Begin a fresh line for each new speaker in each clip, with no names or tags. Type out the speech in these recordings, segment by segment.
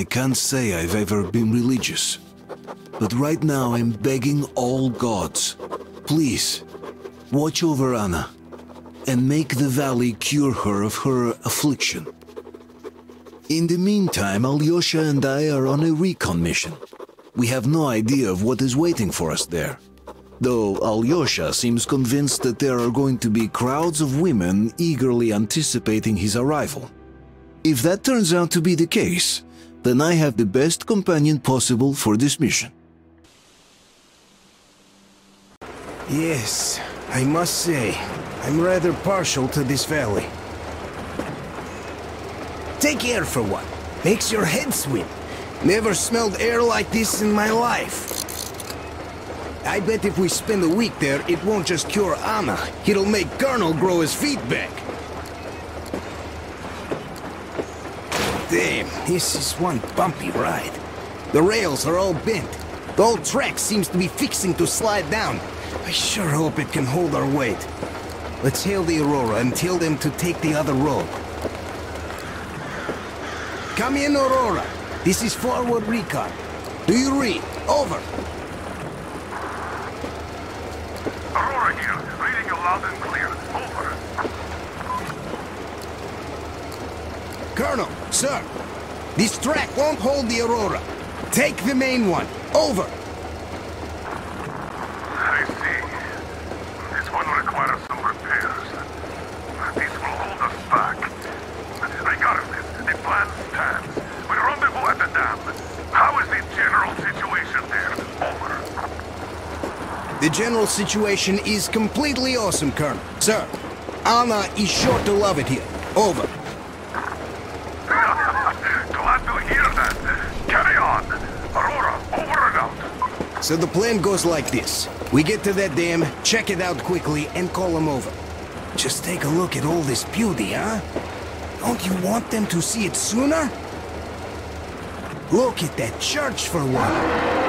I can't say I've ever been religious. But right now I'm begging all gods, please, watch over Anna and make the valley cure her of her affliction. In the meantime, Alyosha and I are on a recon mission. We have no idea of what is waiting for us there. Though Alyosha seems convinced that there are going to be crowds of women eagerly anticipating his arrival. If that turns out to be the case, then I have the best companion possible for this mission.
Yes, I must say, I'm rather partial to this valley. Take air for one. Makes your head swim. Never smelled air like this in my life. I bet if we spend a week there, it won't just cure Anna. It'll make Colonel grow his feet back. Damn, this is one bumpy ride. The rails are all bent. The whole track seems to be fixing to slide down. I sure hope it can hold our weight. Let's hail the Aurora and tell them to take the other road. Come in, Aurora. This is forward recon. Do you read? Over.
Aurora here, reading you loud and clear. Over.
Colonel, sir. This track won't hold the Aurora. Take the main one. Over.
I see. This one requires some repairs. This will hold us back. Regardless, the plan stands. We rendezvous at the dam. How is the general situation there? Over.
The general situation is completely awesome, Colonel. Sir, Anna is sure to love it here. Over.
Glad to hear that. Carry on. Aurora, over and out.
So the plan goes like this. We get to that dam, check it out quickly, and call them over. Just take a look at all this beauty, huh? Don't you want them to see it sooner? Look at that church for one.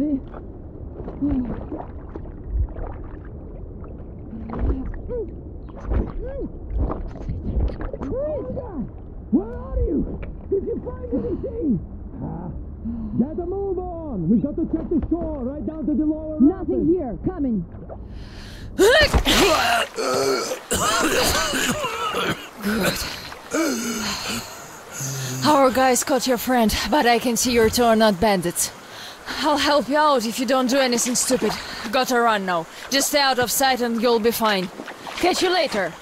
Heavy.
Where are you? Did you find anything? Ah, Gotta move on. We got to check the shore right down to the lower
Nothing here. Coming. Our guys caught your friend, but I can see your two are not bandits. I'll help you out if you don't do anything stupid. Gotta run now. Just stay out of sight and you'll be fine. Catch you later.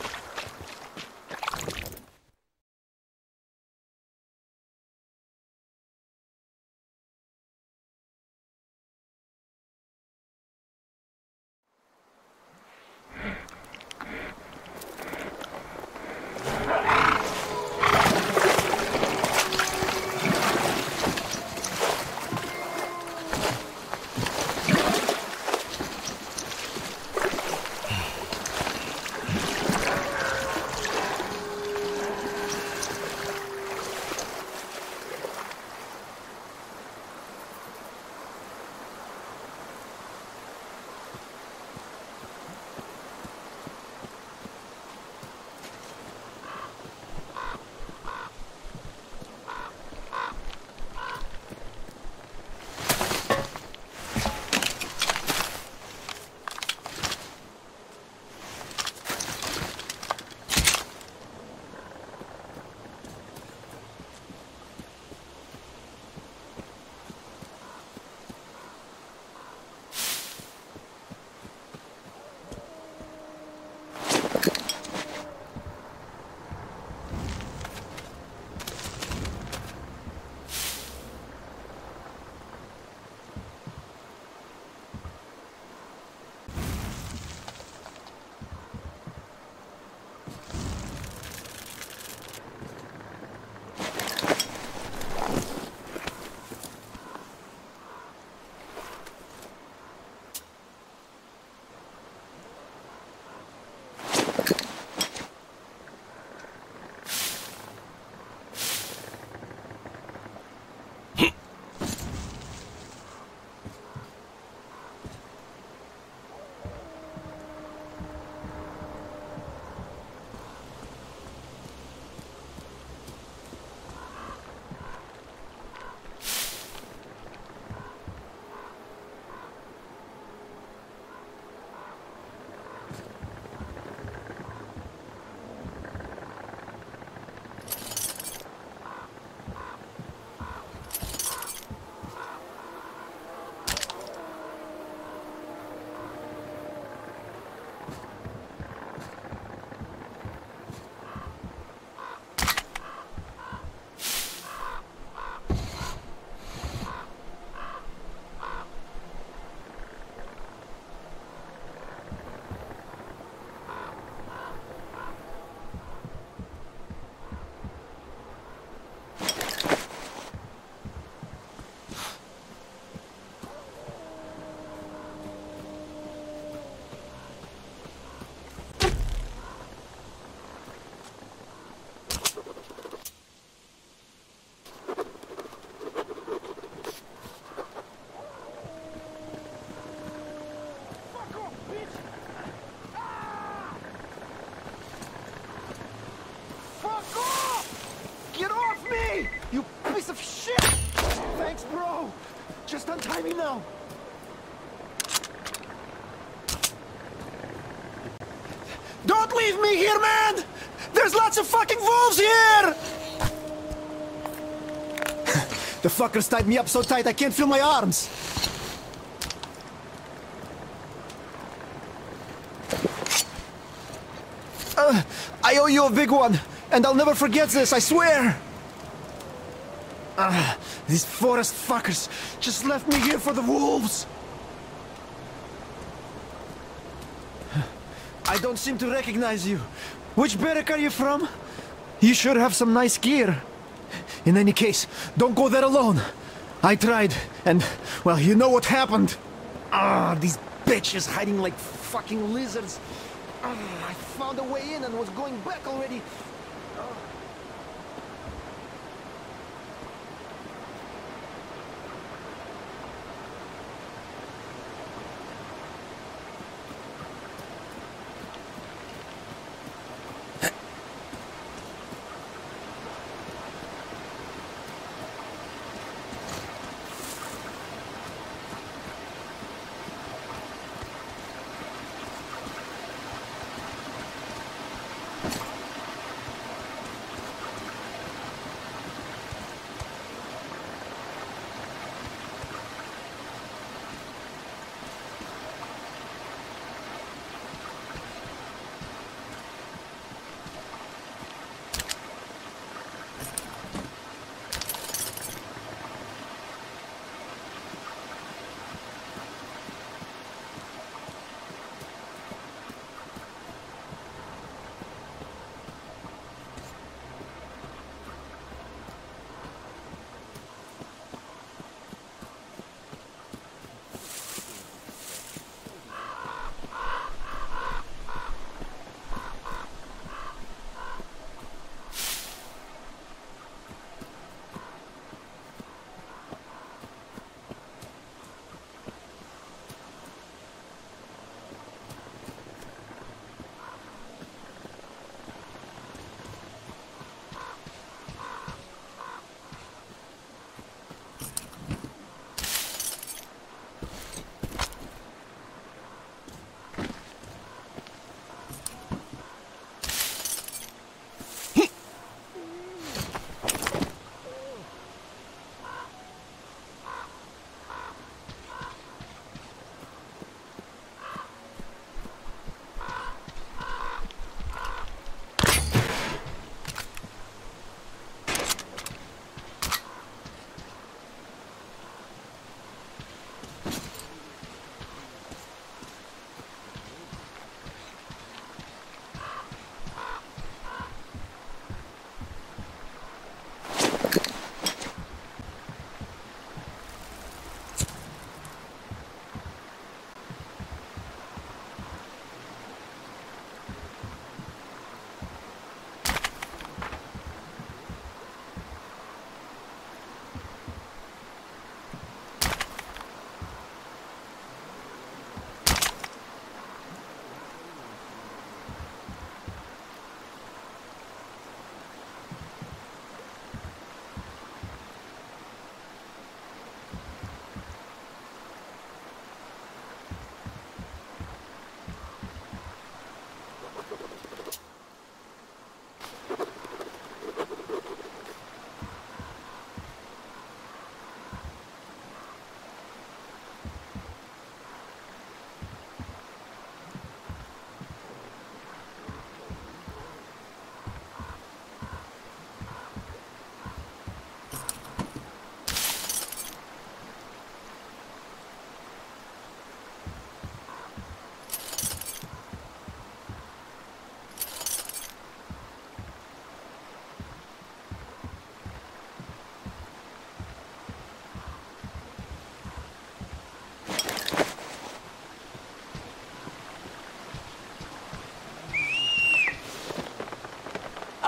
Lots of fucking wolves here! the fuckers tied me up so tight I can't feel my arms. Uh, I owe you a big one, and I'll never forget this, I swear! Ah, these forest fuckers just left me here for the wolves! I don't seem to recognize you. Which barrack are you from? You sure have some nice gear. In any case, don't go there alone. I tried, and, well, you know what happened. Ah, these bitches hiding like fucking lizards. Ah, I found a way in and was going back already.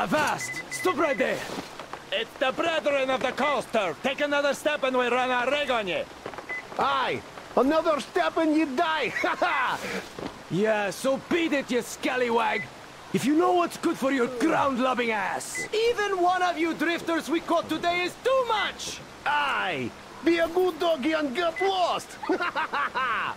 Avast! Stuprede! It's the brethren of the coaster! Take another step and we run a rig on you!
Aye! Another step and you die! Ha ha!
Yeah, so beat it, you scallywag! If you know what's good for your ground-loving ass!
Even one of you drifters we caught today is too much!
Aye!
Be a good doggy and get lost!
Ha ha ha ha!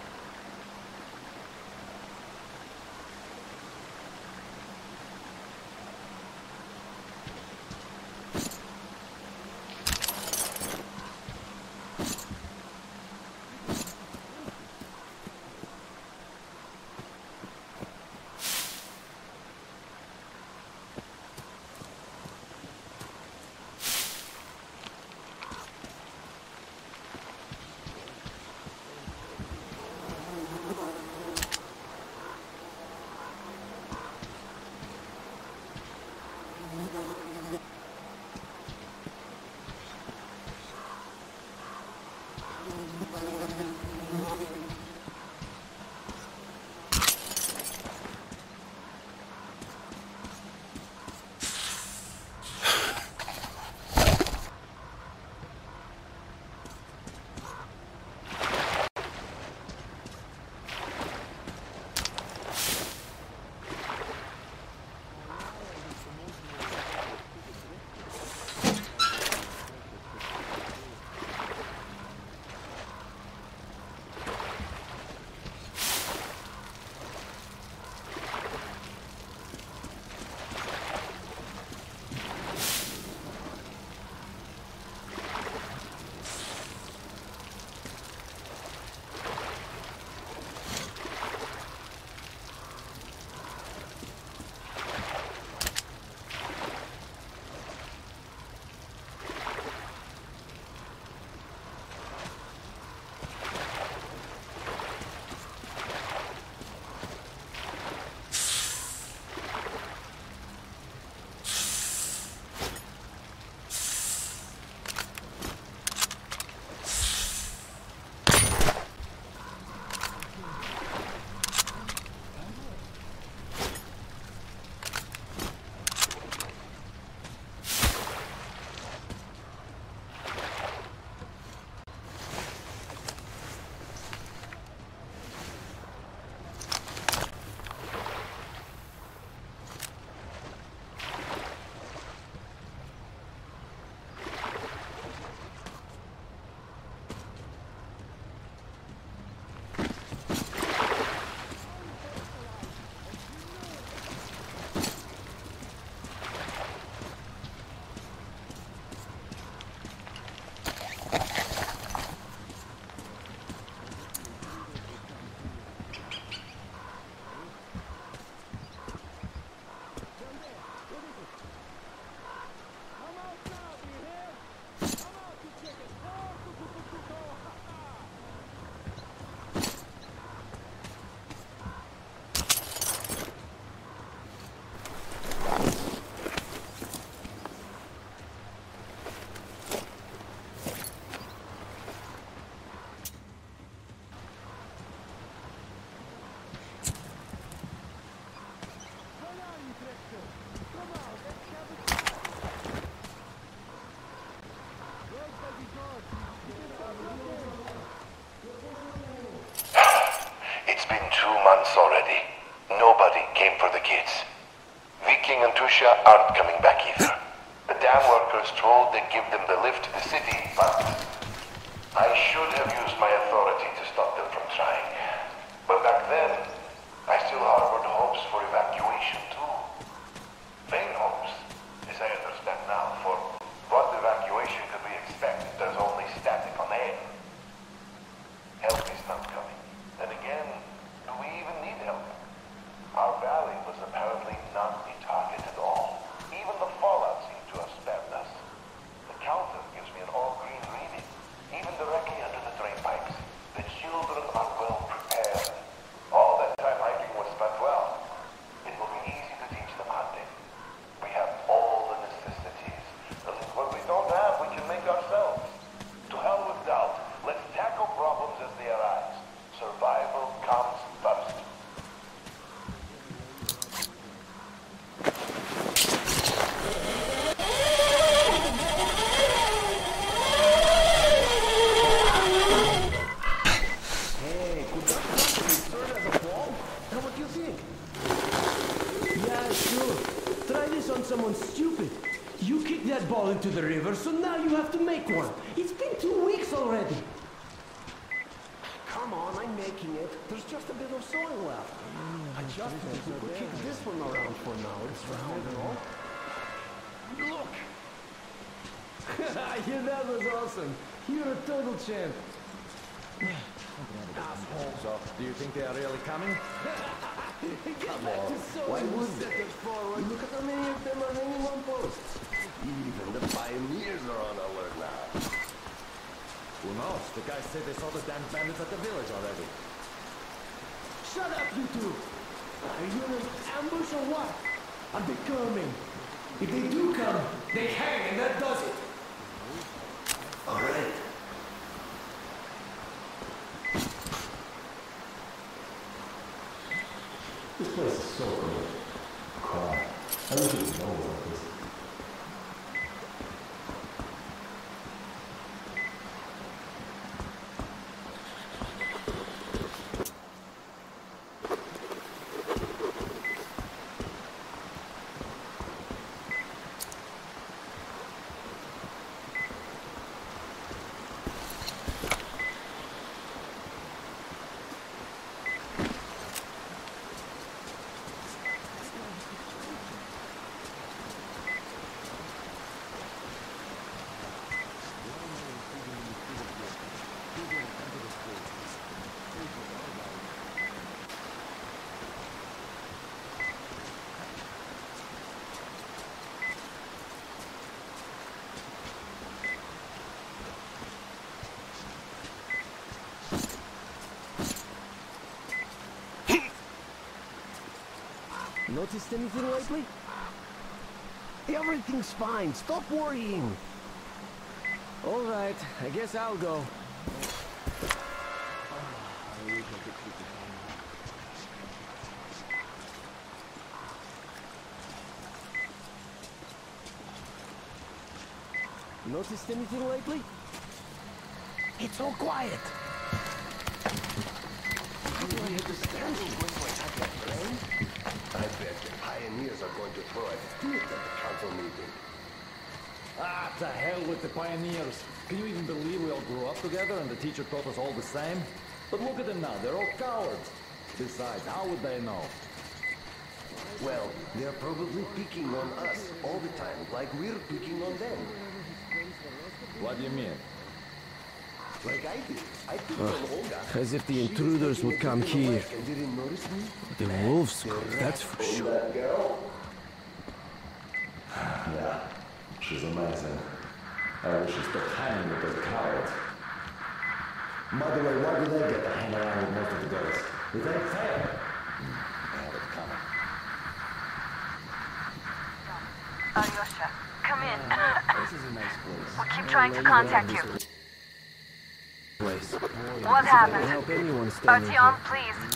two months already. Nobody came for the kids. Viking and Tusha aren't coming back either. The dam workers told they'd give them the lift to the city, but I should have used my authority.
So,
do you think they are really coming?
Come on. Why would they? forward. Look at how many of them are hanging on posts. Even the pioneers are on alert now.
Who knows? The guys said they saw the damn bandits at the village already.
Shut up, you two! Are you in an ambush or what? Are they coming? If they do come, they hang
Noticed anything lately? Everything's fine. Stop worrying.
All right, I guess I'll go.
Noticed anything lately? It's all quiet. How do I understand you going like that, my friend? I bet the pioneers are going to throw at the council meeting.
Ah, to hell with the pioneers. Can you even believe we all grew up together and the teacher taught us all the same? But look at them now, they're all cowards. Besides, how would they know?
Well, they're probably picking on us all the time, like we're picking on them.
What do you mean?
Like I did. I picked on Olga.
As if the intruders would come here.
And didn't notice me?
The wolves, could, that's for sure.
That girl?
Yeah, she's amazing. I wish she stopped hanging with those cowards. By the way, why do they get to hang around with most of the girls? Ain't fair. Now they're hmm, coming.
Alyosha, oh, come in.
Ah, this is a nice place.
we keep trying to contact you.
Place.
What happened?
Help anyone standing here.
Artyom, please.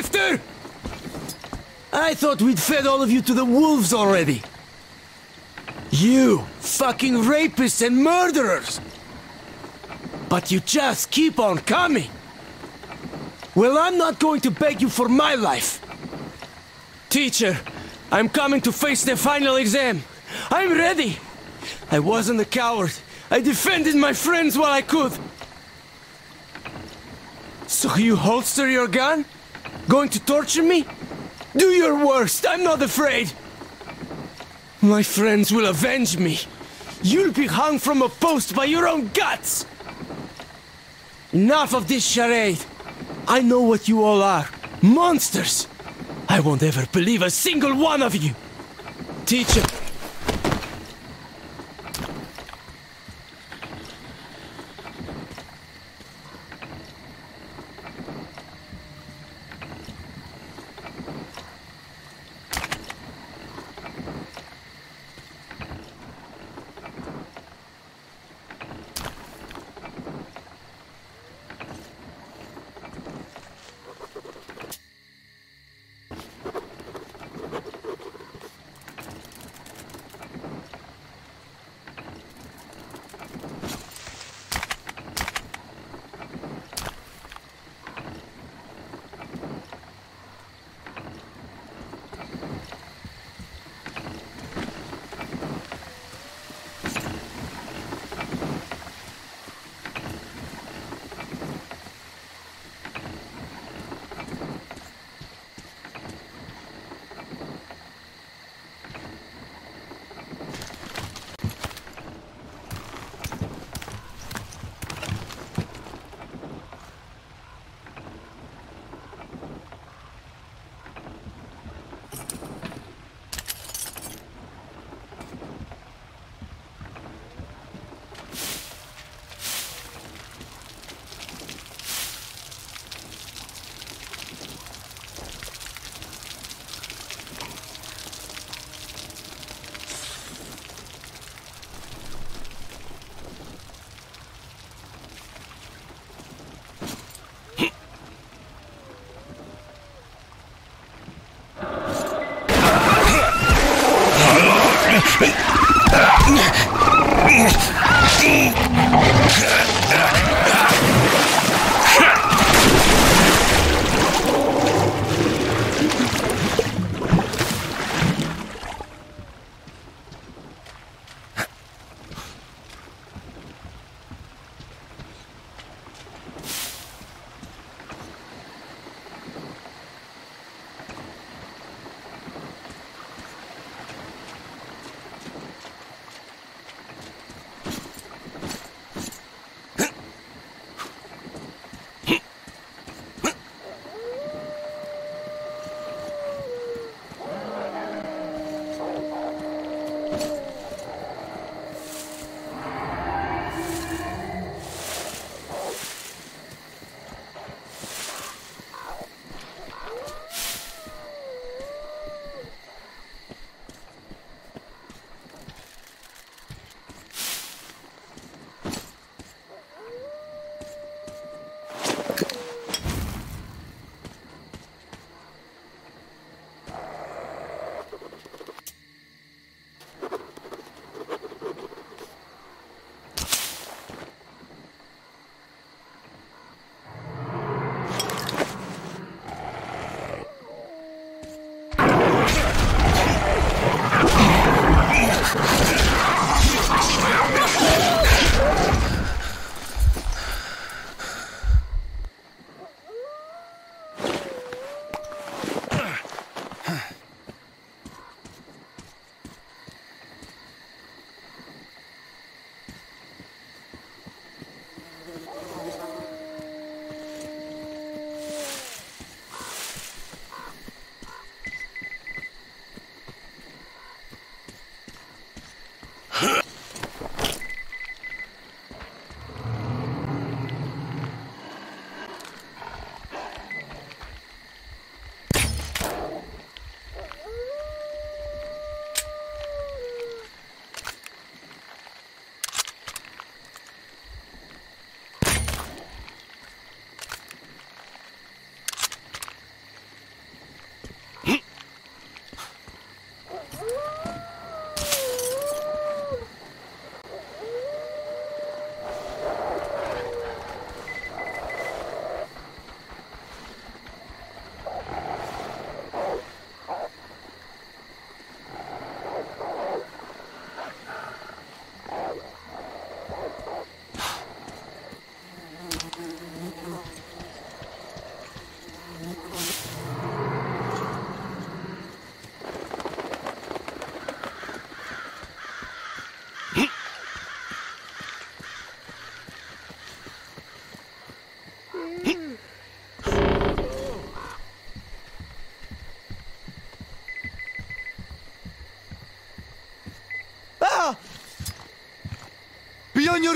Drifter! I thought we'd fed all of you to the wolves already. You, fucking rapists and murderers! But you just keep on coming! Well, I'm not going to beg you for my life. Teacher, I'm coming to face the final exam. I'm ready. I wasn't a coward. I defended my friends while I could. So you holster your gun? Going to torture me? Do your worst, I'm not afraid. My friends will avenge me. You'll be hung from a post by your own guts. Enough of this charade. I know what you all are. Monsters. I won't ever believe a single one of you. Teacher.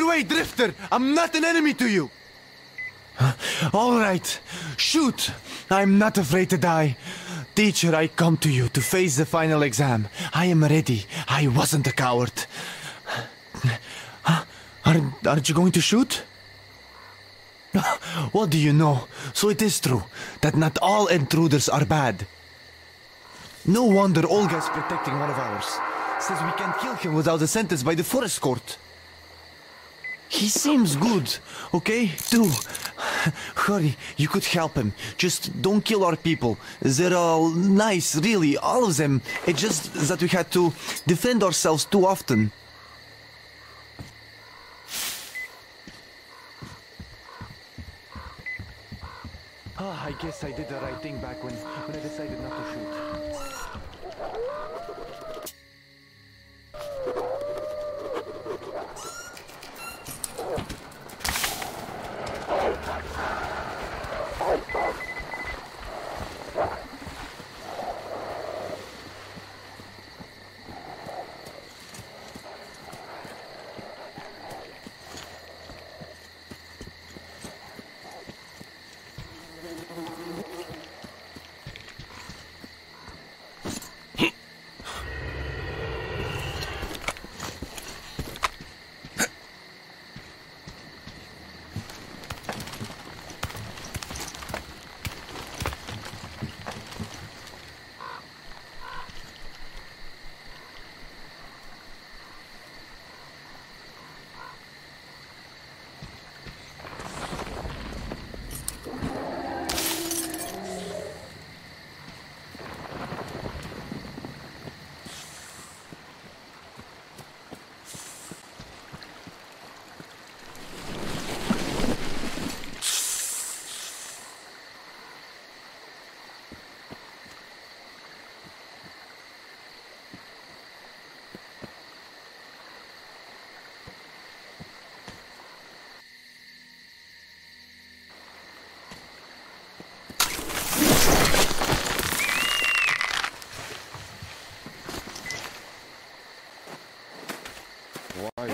Drifter. I'm not an enemy to you. All right, shoot. I'm not afraid to die. Teacher, I come to you to face the final exam. I am ready. I wasn't a coward. Aren't, aren't you going to shoot? What do you know? So it is true that not all intruders are bad. No wonder Olga is protecting one of ours. Says we can't kill him without a sentence by the forest court. He seems good, okay? Do. Hurry, you could help him. Just don't kill our people. They're all nice, really, all of them. It's just that we had to defend ourselves too often. Ah, I guess I did the right thing back when, when I decided not to shoot.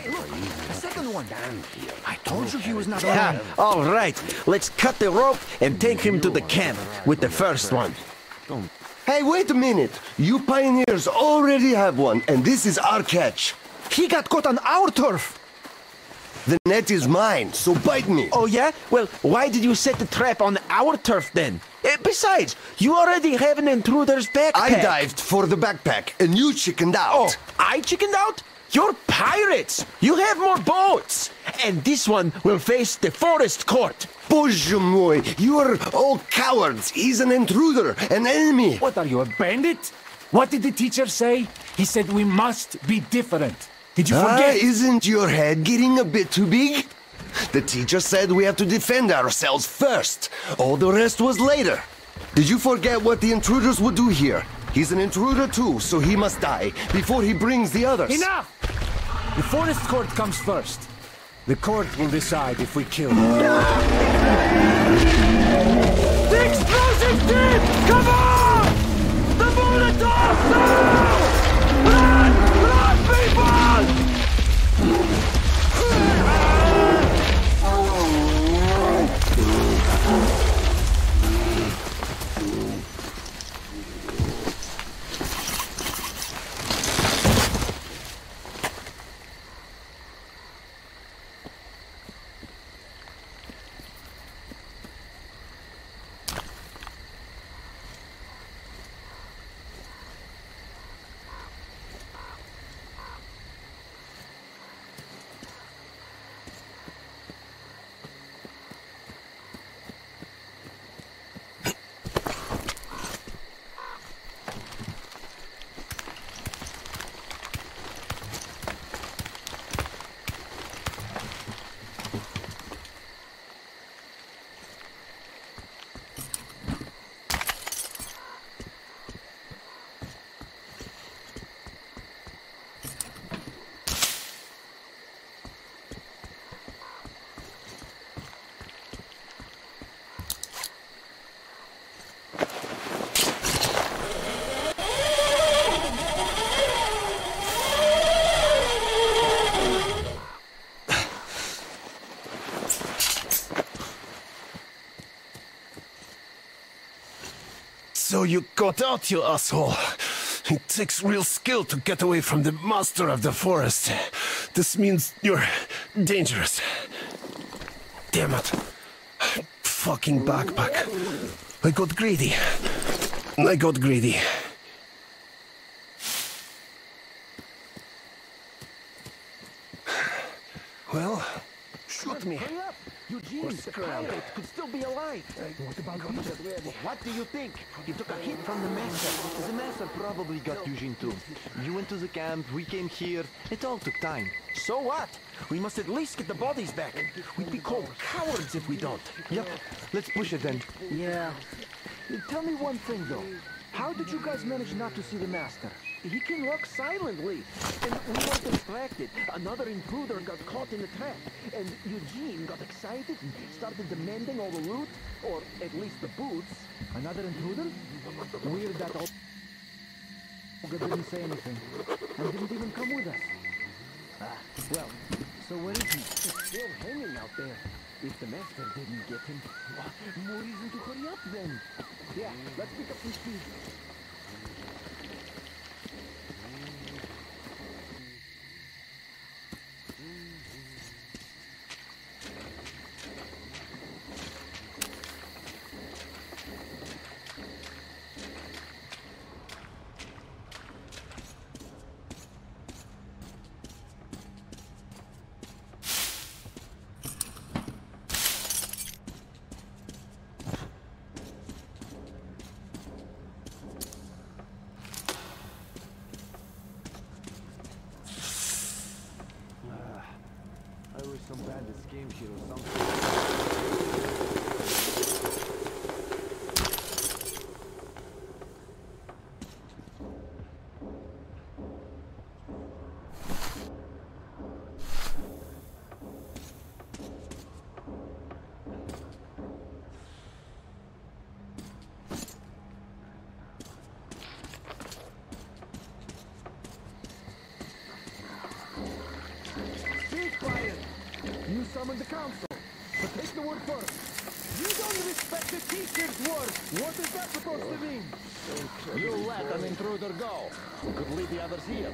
The second one. I told you he was not
Yeah,
alone.
all right. Let's cut the rope and take him to the camp with the first one. Hey, wait a minute. You pioneers already have one, and this is our catch.
He got caught on our turf!
The net is mine, so bite me.
Oh, yeah? Well, why did you set the trap on our turf then? Eh, besides, you already have an intruder's backpack.
I dived for the backpack, and you chickened out.
Oh, I chickened out? You're pirates! You have more boats! And this one will face the forest court.
Bоже мой, you are all cowards. He's an intruder, an enemy.
What are you, a bandit? What did the teacher say? He said we must be different. Did you
Ah,
forget?
isn't your head getting a bit too big? The teacher said we have to defend ourselves first. All the rest was later. Did you forget what the intruders would do here? He's an intruder too, so he must die before he brings the others.
Enough! The forest court comes first. The court will decide if we kill him.
The explosive did! Come on! The Molotov!
You got out, you asshole. It takes real skill to get away from the master of the forest. This means you're dangerous. Damn it. Fucking backpack. I got greedy. I got greedy. Well, shoot me.
Hurry up! Eugene, the pirate could still be alive. What about Peter? What do you think? He took a hit from the master.
The master probably got Eugene too. You went to the camp, we came here. It all took time.
So what? We must at least get the bodies back. We'd be called cowards if we don't.
Yep, let's push it then.
Yeah. Tell me one thing though. How did you guys manage not to see the master? He can walk silently. And we were distracted. Another intruder got caught in the trap. And Eugene got excited and started demanding all the loot. Or at least the boots. Another intruder? Weird that all didn't say anything. And didn't even come with us. Ah, well, so where is he? He's still hanging out there. If the master didn't get him, more reason to hurry up then. Yeah, let's pick up some speed.
I wish some bandits came here or something.
Be quiet! You summoned the council, but take the word first. You don't respect the teacher's word. What is that supposed to mean?
You let an intruder go. We could leave the others here.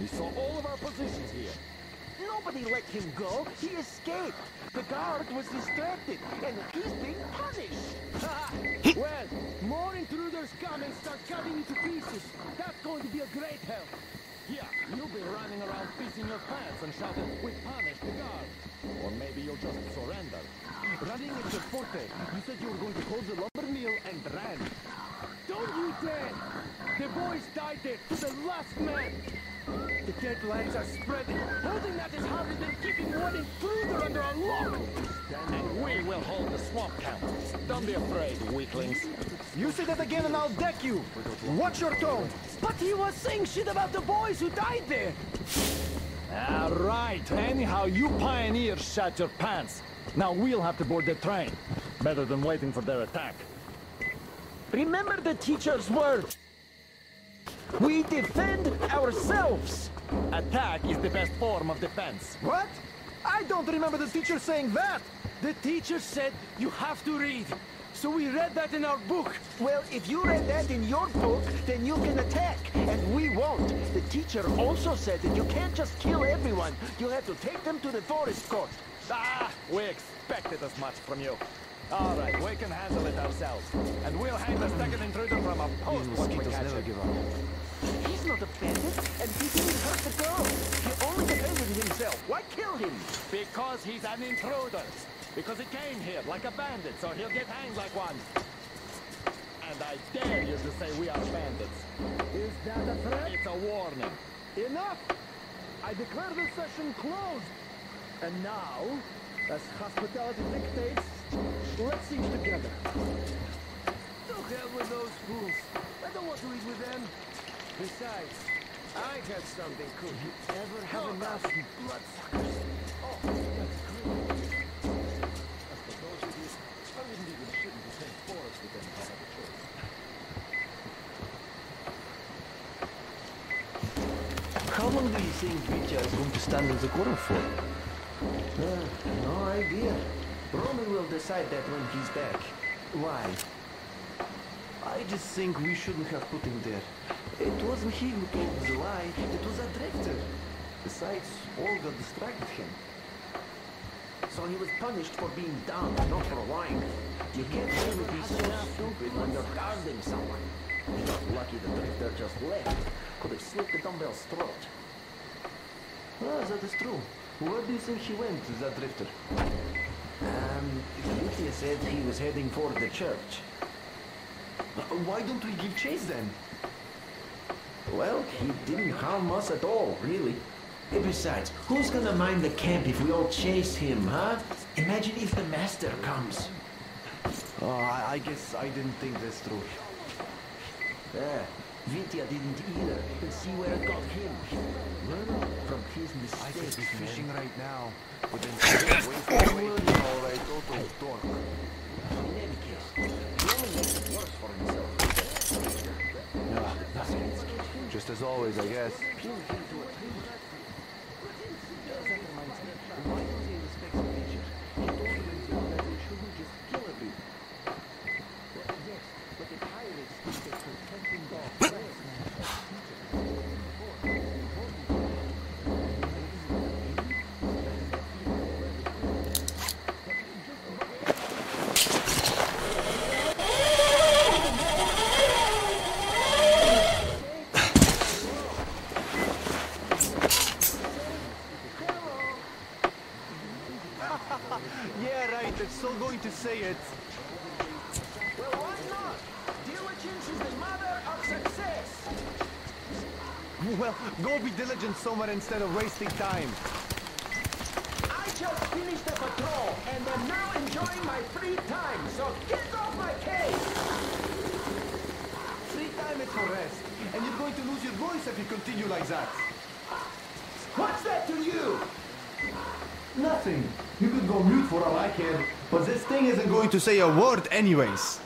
We saw all of our positions here.
Nobody let him go. He escaped. The guard was distracted, and he's being punished. well, more intruders come and start cutting you to pieces. That's going to be a great help.
Yeah, you'll be running around pissing your shouting, we punish the guard. Or maybe you'll just surrender.
Running is your forte. You said you were going to hold the lumber mill and ran. Don't you dare! The boys died there to the last man. The deadlines are spreading. Holding that is harder than keeping one intruder under a lock.
And we will hold the swamp camp. Don't be afraid, weaklings.
You say that again and I'll deck you! Watch your tone!
But he was saying shit about the boys who died there.
All right. Anyhow, you pioneers shut your pants. Now we'll have to board the train. Better than waiting for their attack.
Remember the teacher's words. We defend ourselves.
Attack is the best form of defense.
What? I don't remember the teacher saying that!
The teacher said you have to read. So we read that in our book.
Well, if you read that in your book, then you can attack, and we won't. The teacher also said that you can't just kill everyone. You have to take them to the forest court.
Ah, we expected as much from you. All right, we can handle it ourselves. And we'll hang the second intruder from a post once we catch him.
He's not a bandit, and he didn't hurt the girl. He only defended himself. Why kill him?
Because he's an intruder. Because he came here like a bandit, so he'll get hanged like one. And I dare you to say we are bandits.
Is that a threat?
It's a warning.
Enough! I declare the session closed. And now, as hospitality dictates, let's eat together. To hell with those fools. I don't want to eat with them. Besides, I got something cool. You ever have a nasty bloodsuckers? Oh, that's great.
I wouldn't even shoot in the same forest with them if I had a choice.
How do you think Vitya is going to stand in the corner for?
Uh, no idea. Roman will decide that when he's back.
Why?
I just think we shouldn't have put him there. It wasn't he who told the lie, it was a drifter. Besides, Olga distracted him. So he was punished for being dumb, not for lying. You can't really be so stupid when you're guarding someone. He got lucky the drifter just left. Could have slit the dumbbell's throat. Ah, that is true. Where do you think he went, that drifter? Um, Lydia said he was heading for the church. Uh, Why don't we give chase then? Well, he didn't harm us at all, really. And besides, who's gonna mind the camp if we all chase him, huh? Imagine if the master comes. Oh, I, I guess I didn't think this through. Yeah, Vitya didn't either. And see where it got him. Learn from his
I could
mistakes,
be fishing right now, but then stay away from the way. All right, dork.
In any case, makes it worse for himself.
No, nothing. Just as always, I guess.
Pin him to a tree. That reminds me, why don't he respect the teacher? He told him that we shouldn't just kill everyone. Well, yes, but the pirates think that protecting God's rest
Yeah, right. It's still going to say it.
Well, why not? Diligence is the mother of success.
Well, go be diligent somewhere instead of wasting time.
I just finished the patrol and I'm now enjoying my free time, so get off my case!
Free time is for rest, and you're going to lose your voice if you continue like that.
What's that to you?
Nothing. You could go mute for all I care, but this thing isn't going to say a word anyways.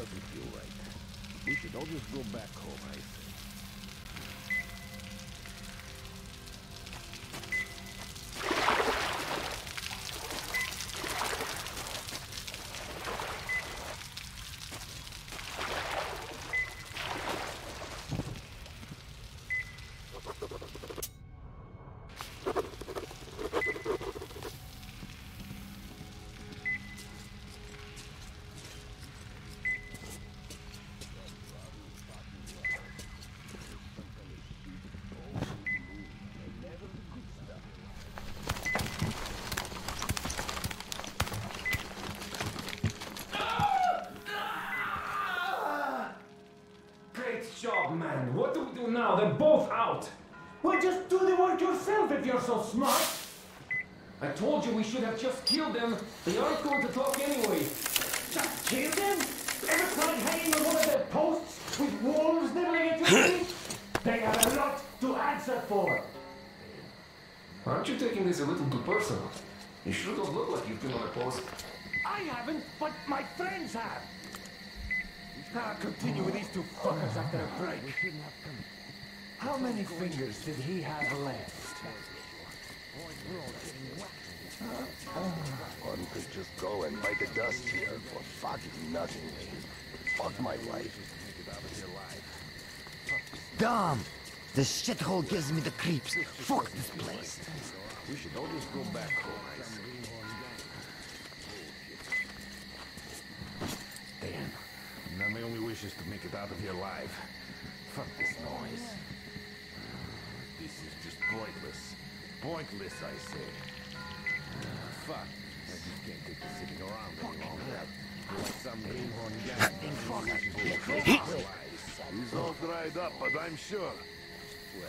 Just doesn't feel right. We should all just go back home, I think.
Well, just do the work yourself if you're so smart. I told you we should have just killed them. They aren't going to talk anyway. Just kill them? Ever tried hanging on one of their posts with wolves nibbling at your feet? They have a lot to answer for.
Aren't you taking this a little too personal? You sure don't look like you've been on a post.
I haven't, but my friends have. Now continue with these two fuckers after a break. How many fingers did he have left?
One could just go and bite the dust here for fucking nothing. Fuck my life.
Damn! This shithole gives me the creeps. Fuck this place.
We should all just go back home. Dan, now my only wish is to make it out of here alive. Fuck this noise. This is just pointless. Pointless, I say. Fuck. I just can't take this sitting around any longer. Like some greenhorn gang. He's all dried up, but I'm sure.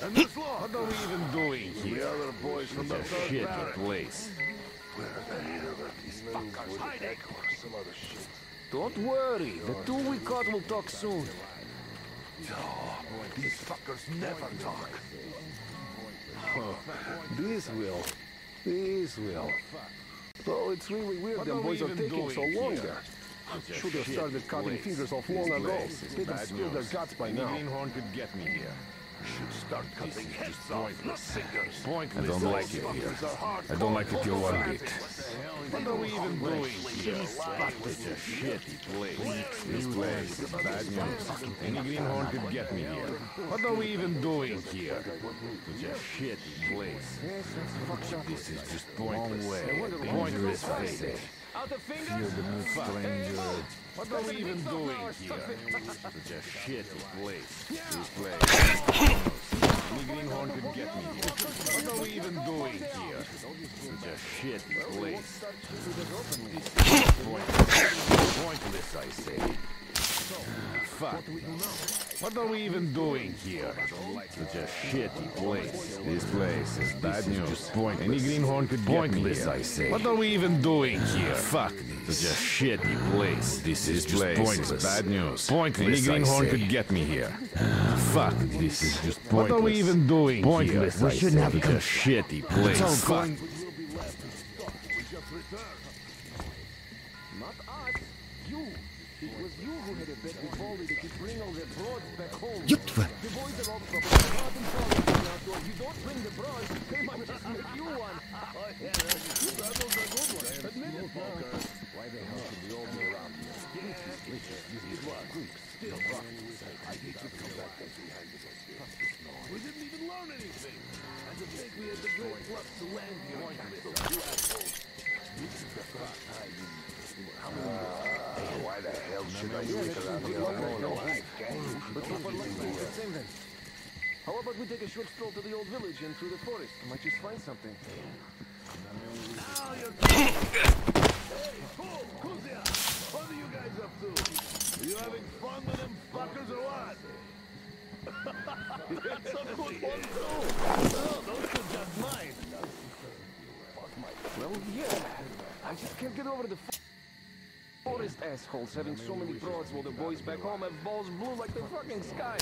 And this law. What are we even doing here? The other boys from the third shit place. Where the hell are these fuckers hiding? Some other shit.
Don't worry, the two we caught will talk soon.
Oh, these fuckers never talk. Oh, this will. This will. Oh, it's really weird them boys are taking so long there. Should have started cutting fingers off long ago. They'd have spilled their guts by now. Greenhorn could get me here. Should start cutting heads off, not fingers. Pointless.
I don't like it here. I don't like it here one bit.
What are we even doing here? It's a shitty place. This place is bad news. Any greenhorn could get me here. What are we even doing here? It's a shitty place. This is just pointless. Pointless, I say.
Out of fingers?
Feel the mood, stranger.
What are we even doing here? Such a shitty place. This place. Any greenhorn could get me here. What are we even doing here? Such a shitty place. This is pointless. Pointless, I say. Fuck. What are we even doing here? Such a shitty place. This place is bad news. Just pointless. Any greenhorn could pointless, get me here. I say. What are we even doing here? Fuck this. Such a shitty place. This is just
place
pointless.
is bad news.
Pointless. Any greenhorn could get me here. Fuck this. is just pointless. What are we even doing
Pointless,
here?
we shouldn't have
Such
come-
a shitty place.
all
Fuck.
going-
Not back home. Take a short stroll to the old village and through the forest? I might just find something.
Hey, fool! Who's there? What are you guys up to? Are you having fun with them fuckers or what? That's a good one too. Oh, those are just mine.
Well, yeah. I just can't get over the forest assholes having so many broads while the boys back home have balls blue like the fucking sky.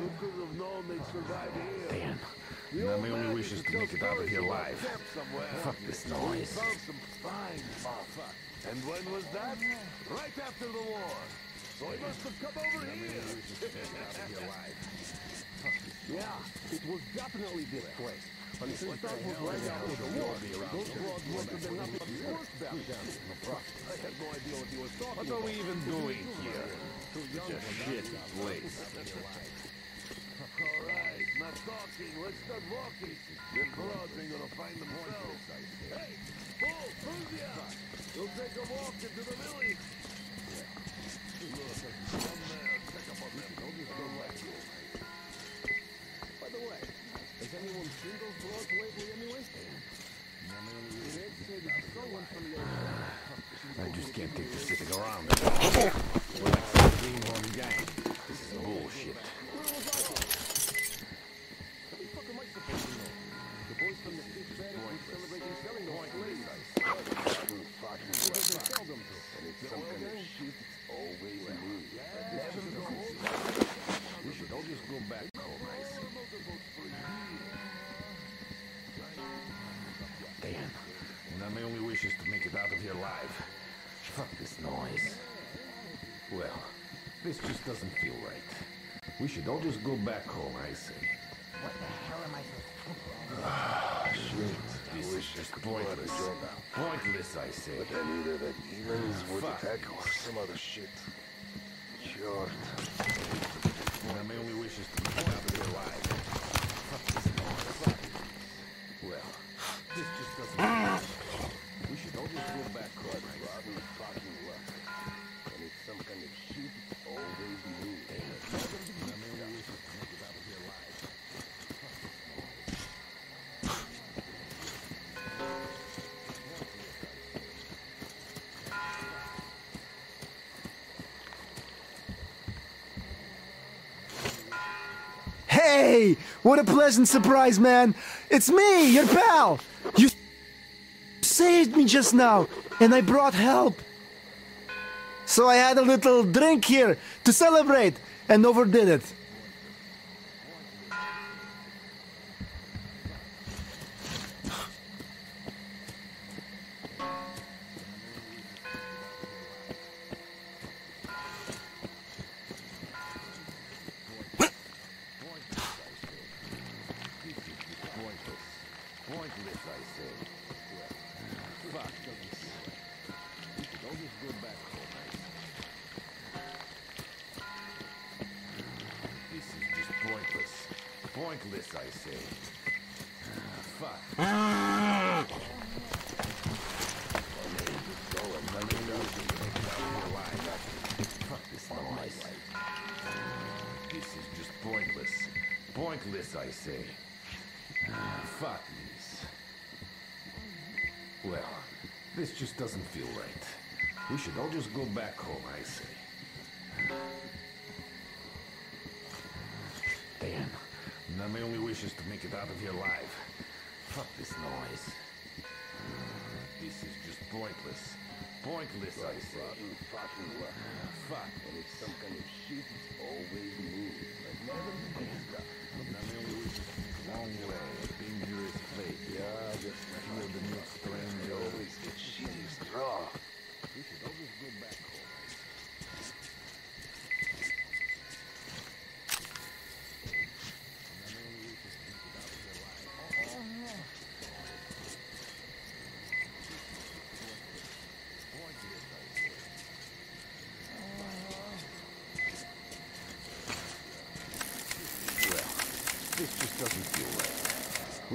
Could have known they'd survive here?
Dan,
The
now my only wish is to make it out of here alive.
stories about a camp somewhere.
Fuck this noise.
found some fine. And when was that? Right after the war. So he must have come over here.
Yeah, it was definitely this place. And since that was right after the war, those broads must have been nothing but worse back then.
I had no idea what you were talking What are we even doing here? Such a shitty place. All right, not talking. Let's start walking. Them broads ain't gonna find themselves. Hey, Bull, Fruzia! You'll take a walk into the village. Look, come there. Check up on them. Don't just go like this.
By the way, has anyone seen those broads lately anyway? Ed said it's someone from the old
I just can't take this sitting around. this
just doesn't feel right. We should all just go back home, I say.
What the hell am I supposed to
Ah, shit. This is just pointless. Pointless, I say.
But then either the demons would
Fuck.
attack or some other shit. Sure.
Now my only wish is to
What a pleasant surprise, man! It's me, your pal! You saved me just now, and I brought help. So I had a little drink here to celebrate and overdid it.
Say. Ah, Fuck this. Well, this just doesn't feel right. We should all just go back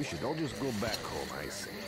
should all just go back home, I say.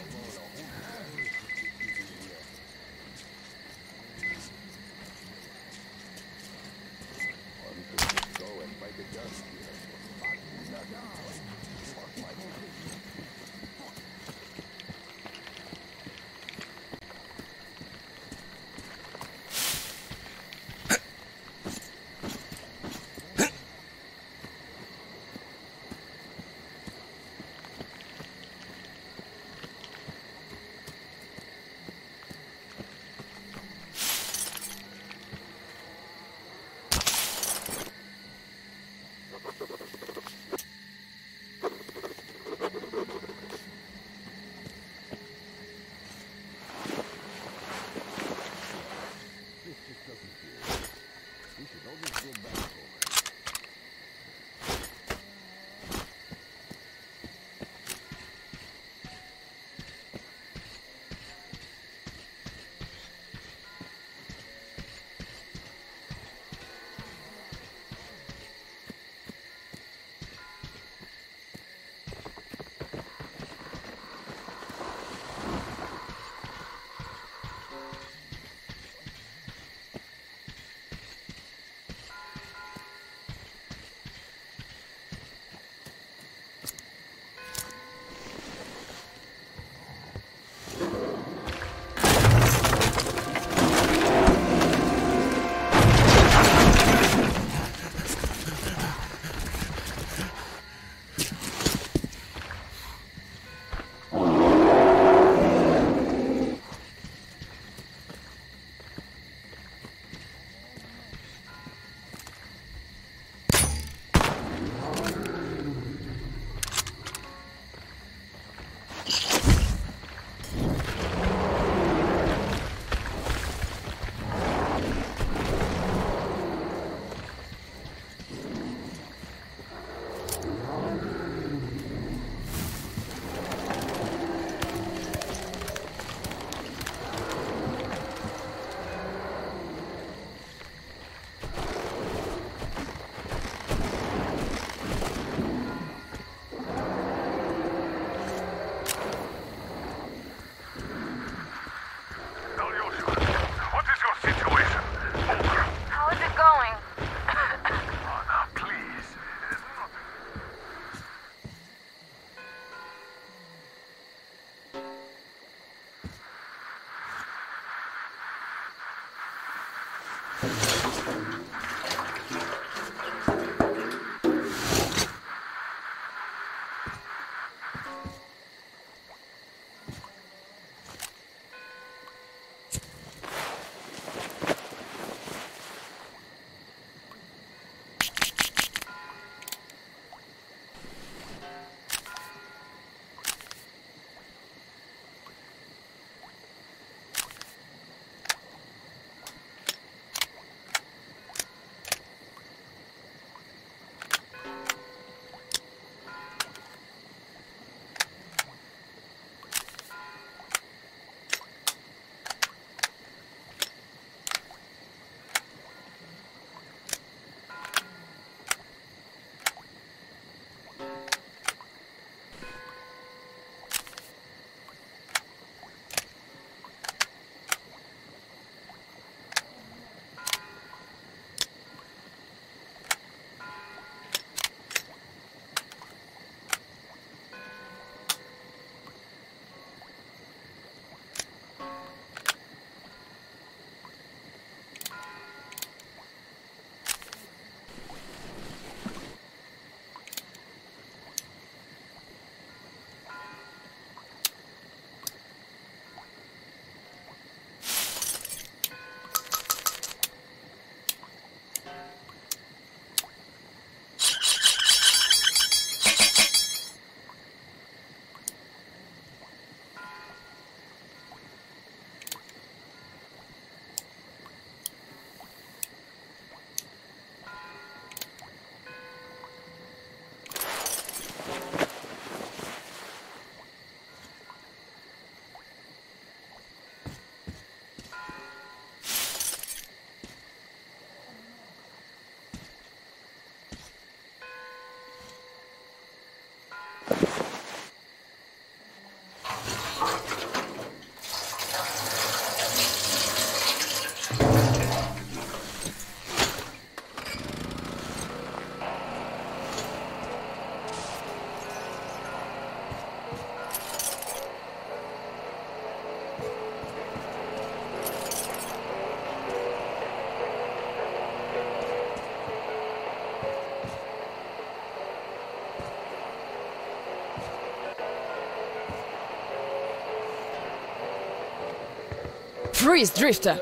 Freeze, Drifter!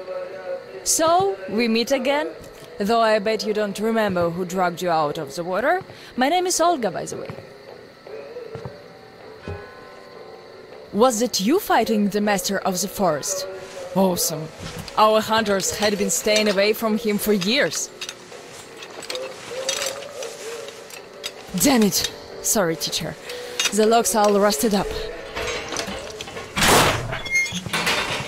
So, we meet again? Though I bet you don't remember who dragged you out of the water. My name is Olga, by the way. Was it you fighting the Master of the Forest? Awesome. Our hunters had been staying away from him for years. Damn it. Sorry, teacher. The logs all rusted up.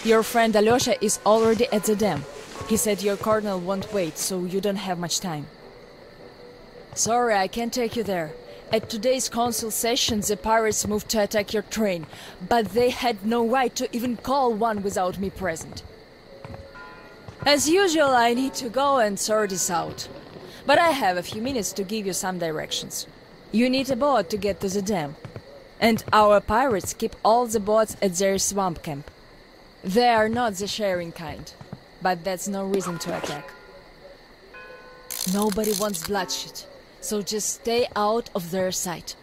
Your friend Alyosha is already at the dam. He said your colonel won't wait, so you don't have much time. Sorry, I can't take you there. At today's council session, the pirates moved to attack your train, but they had no right to even call one without me present. As usual, I need to go and sort this out. But I have a few minutes to give you some directions. You need a boat to get to the dam. And our pirates keep all the boats at their swamp camp. They are not the sharing kind, but that's no reason to attack. Nobody wants bloodshed, so just stay out of their sight.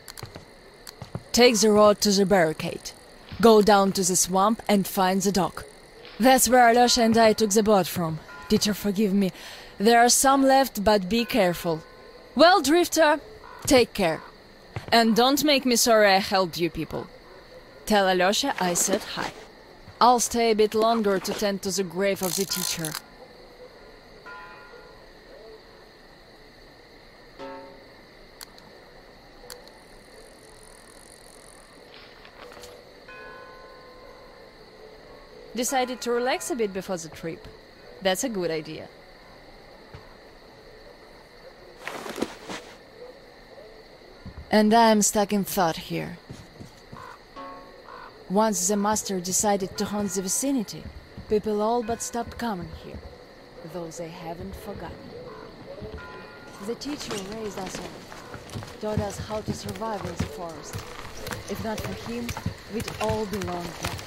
Take the road to the barricade. Go down to the swamp and find the dock. That's where Alyosha and I took the boat from. Teacher, forgive me. There are some left, but be careful. Well, Drifter, take care. And don't make me sorry I helped you people. Tell Alyosha I said hi. I'll stay a bit longer to tend to the grave of the teacher. Decided to relax a bit before the trip. That's a good idea. And I'm stuck in thought here. Once the master decided to haunt the vicinity, people all but stopped coming here, though they haven't forgotten. The teacher raised us all, taught us how to survive in the forest. If not for him, we'd all be long dead.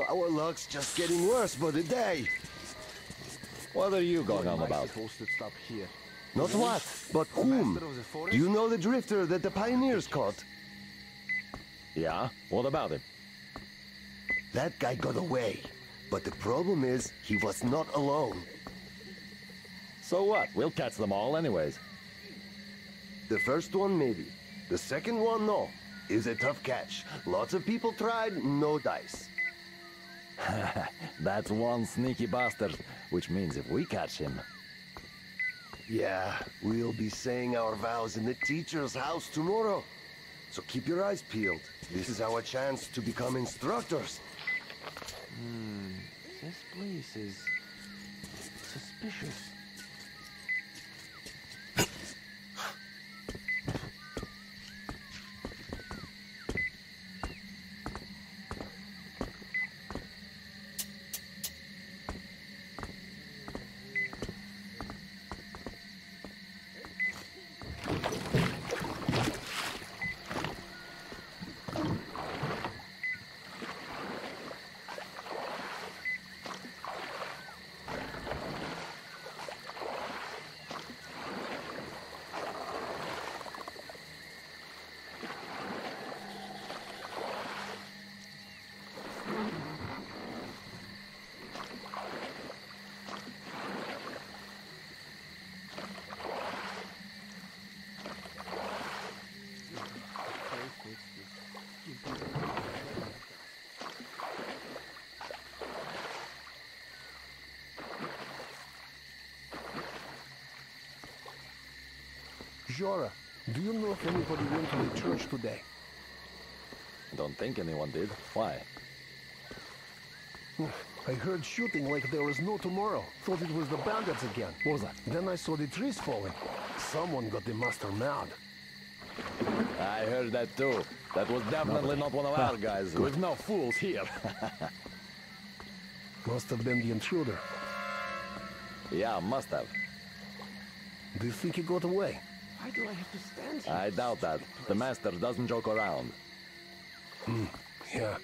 Our luck's just getting worse by the day.
What are you going on about?
supposed to stop here.
Not what, but whom?
Master of the forest?
Do you know the drifter that the pioneers caught?
Yeah? What about him?
That guy got away. But the problem is, he was not alone.
So what? We'll catch them all anyways.
The first one, maybe. The second one, no. Is a tough catch. Lots of people tried, no dice.
That's one sneaky bastard, which means if we catch him,
Yeah, we'll be saying our vows in the teacher's house tomorrow. So keep your eyes peeled. This is our chance to become instructors.
Hmm. This place is suspicious.
Jora, do you know if anybody went to the church today?
don't think anyone did. Why?
I heard shooting like there was no tomorrow. Thought it was the bandits again.
What was that?
Then I saw the trees falling. Someone got the master mad.
I heard that too. That was definitely not one of our guys. We've no fools here.
Must have been the intruder.
yeah, must have.
Do you think he got away?
Why do I have to stand here?
I doubt that. The master doesn't joke around.
Hmm. Yeah.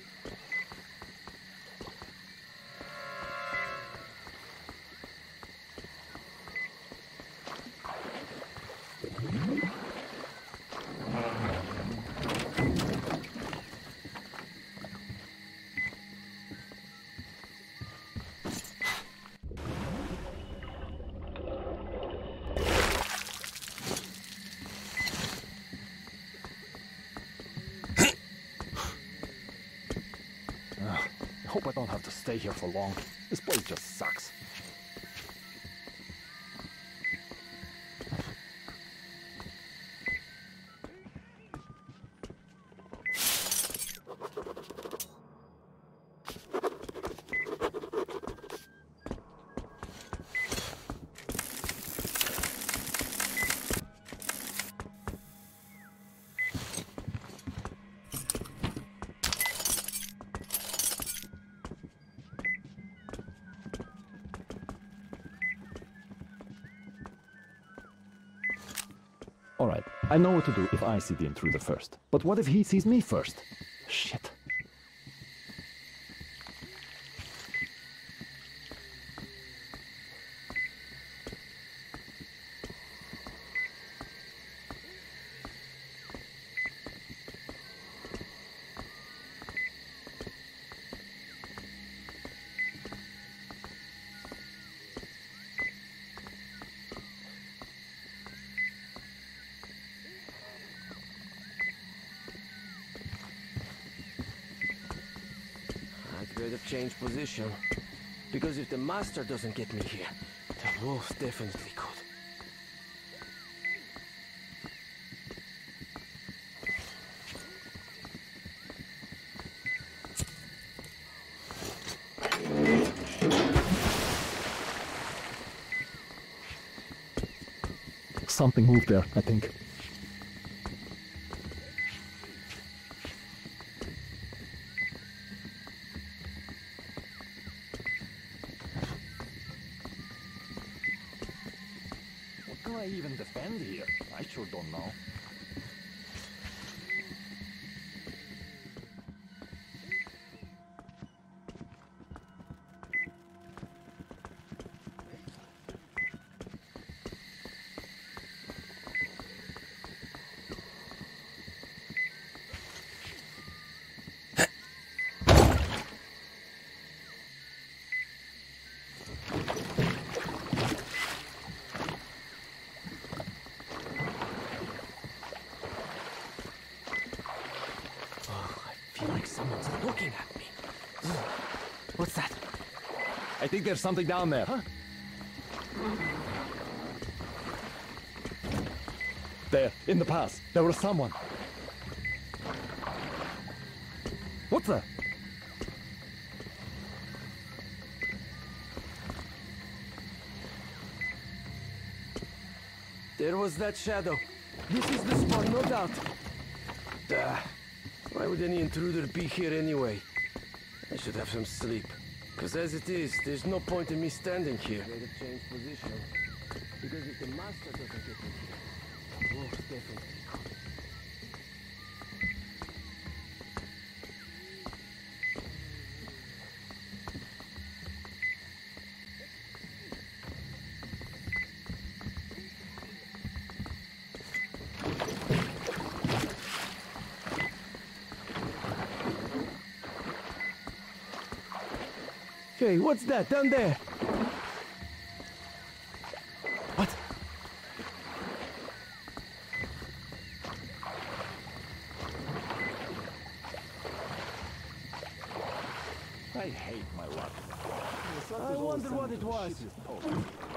Stay here for long. I know what to do if I see the intruder first. But what if he sees me first? Shit.
I'd better position. Because if the master doesn't get me here, the wolves definitely could.
Something moved there, I think. What can I even defend here? I sure don't know.
What's that?
I think there's something down there. There, in the pass, there was someone. What's that?
There was that shadow. This is the spot, no doubt. Ah, why would any intruder be here anyway? I should have some sleep. Because as it is, there's no point in me standing here. Because if the master doesn't get me here, wolves definitely what's that down there? What?
I hate my luck.
I wonder what it was.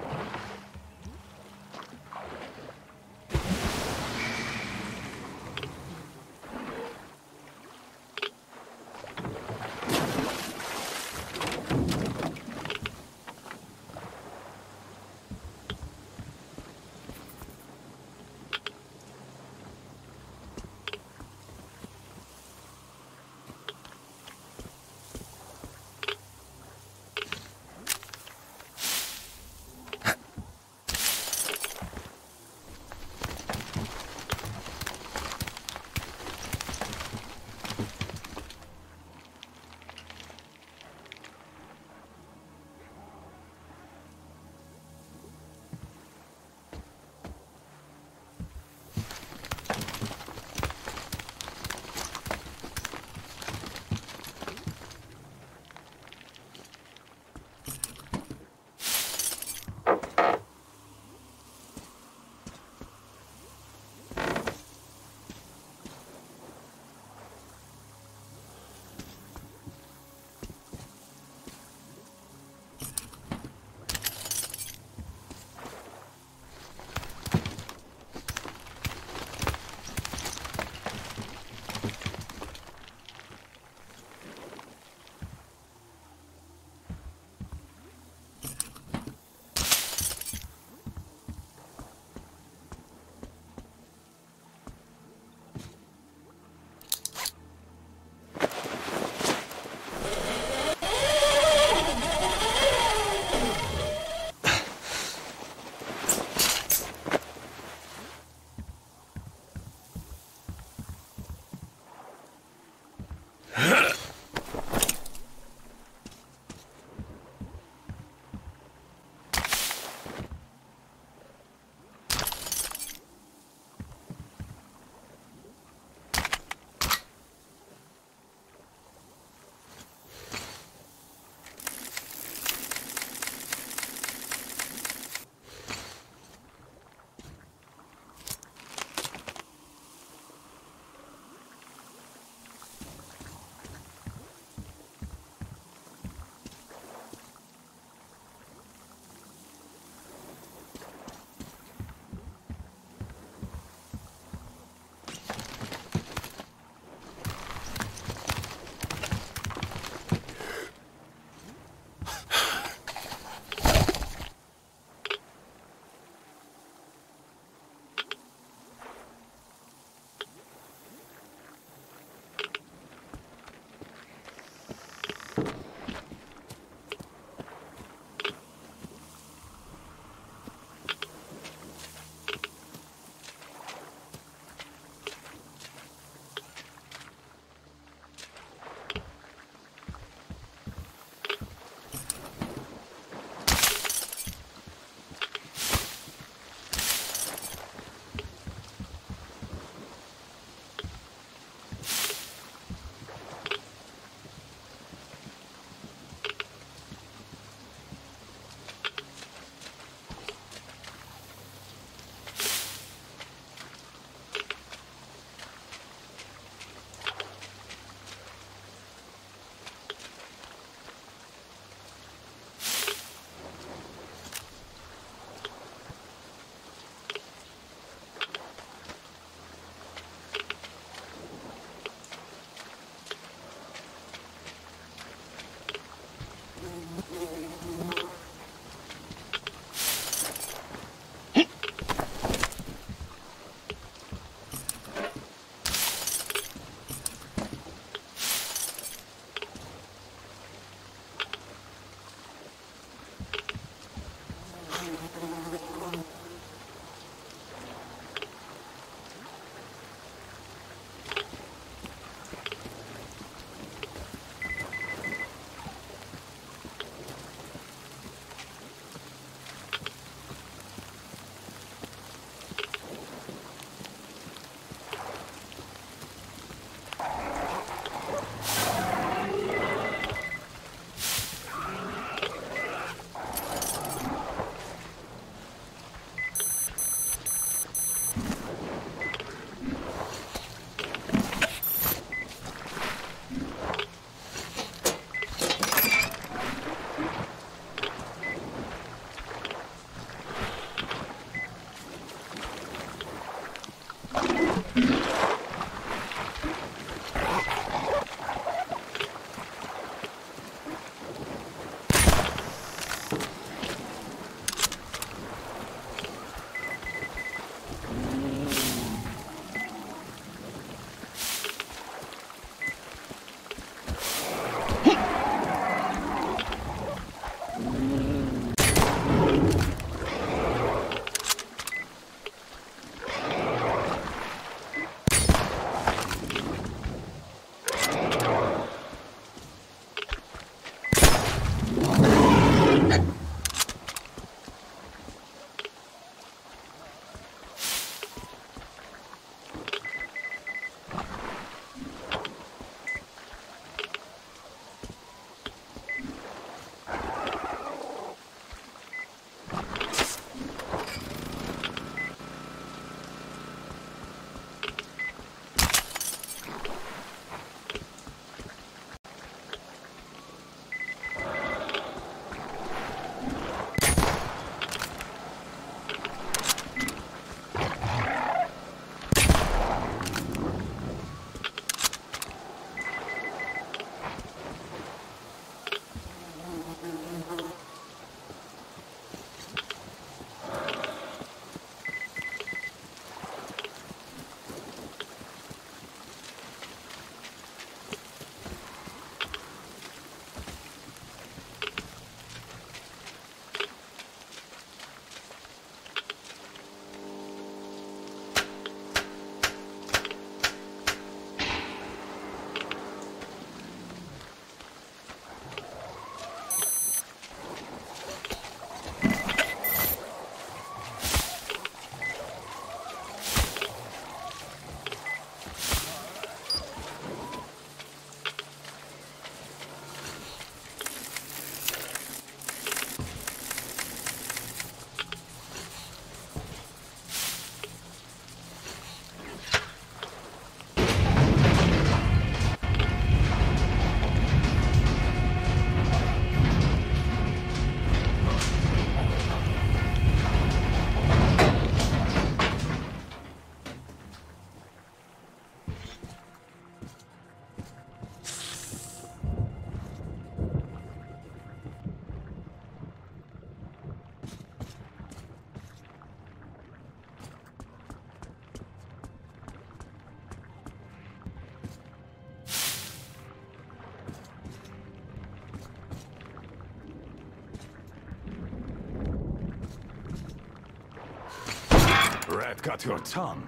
Got your tongue.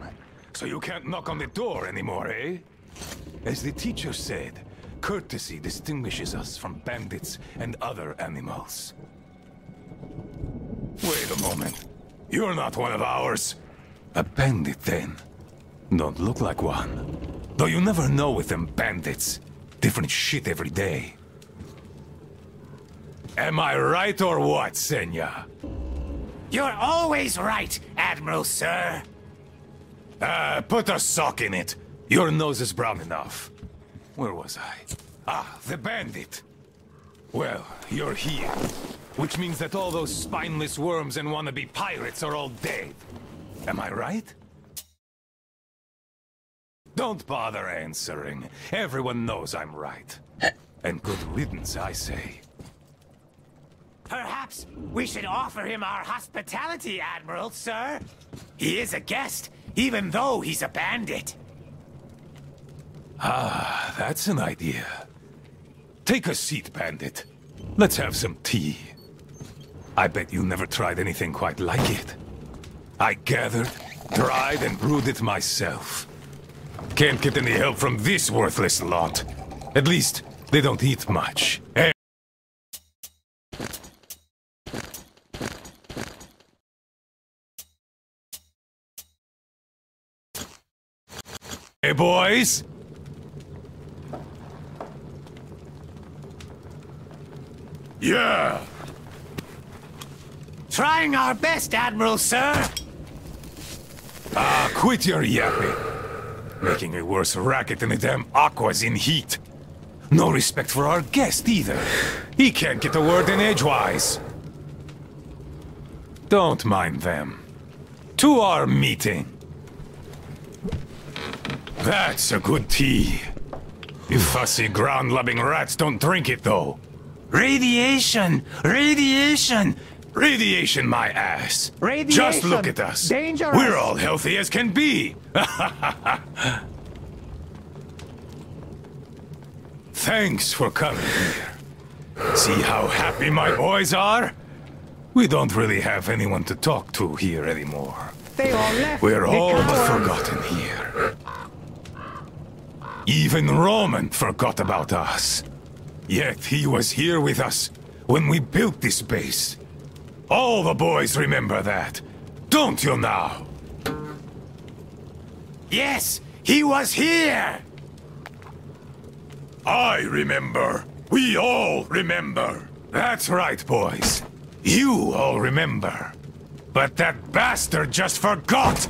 So you can't knock on the door anymore, eh? As the teacher said, courtesy distinguishes us from bandits and other animals. Wait a moment. You're not one of ours. A bandit, then? Don't look like one. Though you never know with them bandits. Different shit every day. Am I right or what, Senya?
You're always right, Admiral Sir.
Ah, put a sock in it. Your nose is brown enough. Where was I? Ah, the bandit. Well, you're here. Which means that all those spineless worms and wannabe pirates are all dead. Am I right? Don't bother answering. Everyone knows I'm right. And good riddance, I say.
Perhaps we should offer him our hospitality, Admiral, sir. He is a guest, even though he's a bandit.
Ah, that's an idea. Take a seat, bandit. Let's have some tea. I bet you never tried anything quite like it. I gathered, dried, and brewed it myself. Can't get any help from this worthless lot. At least, they don't eat much. Eh? Hey, boys! Yeah!
Trying our best, Admiral, sir.
Ah, quit your yapping. Making a worse racket than the damn Aqua's in heat. No respect for our guest either. He can't get a word in edgewise. Don't mind them. To our meeting. That's a good tea. You fussy ground-loving rats don't drink it, though.
Radiation! Radiation!
Radiation, my ass.
Radiation!
Just look at us.
Dangerous!
We're all healthy as can be. Thanks for coming here. See how happy my boys are? We don't really have anyone to talk to here anymore.
They all left.
We're all but forgotten here. Even Roman forgot about us. Yet he was here with us when we built this base. All the boys remember that. Don't you now?
Yes, he was here!
I remember. We all remember. That's right, boys. You all remember. But that bastard just forgot!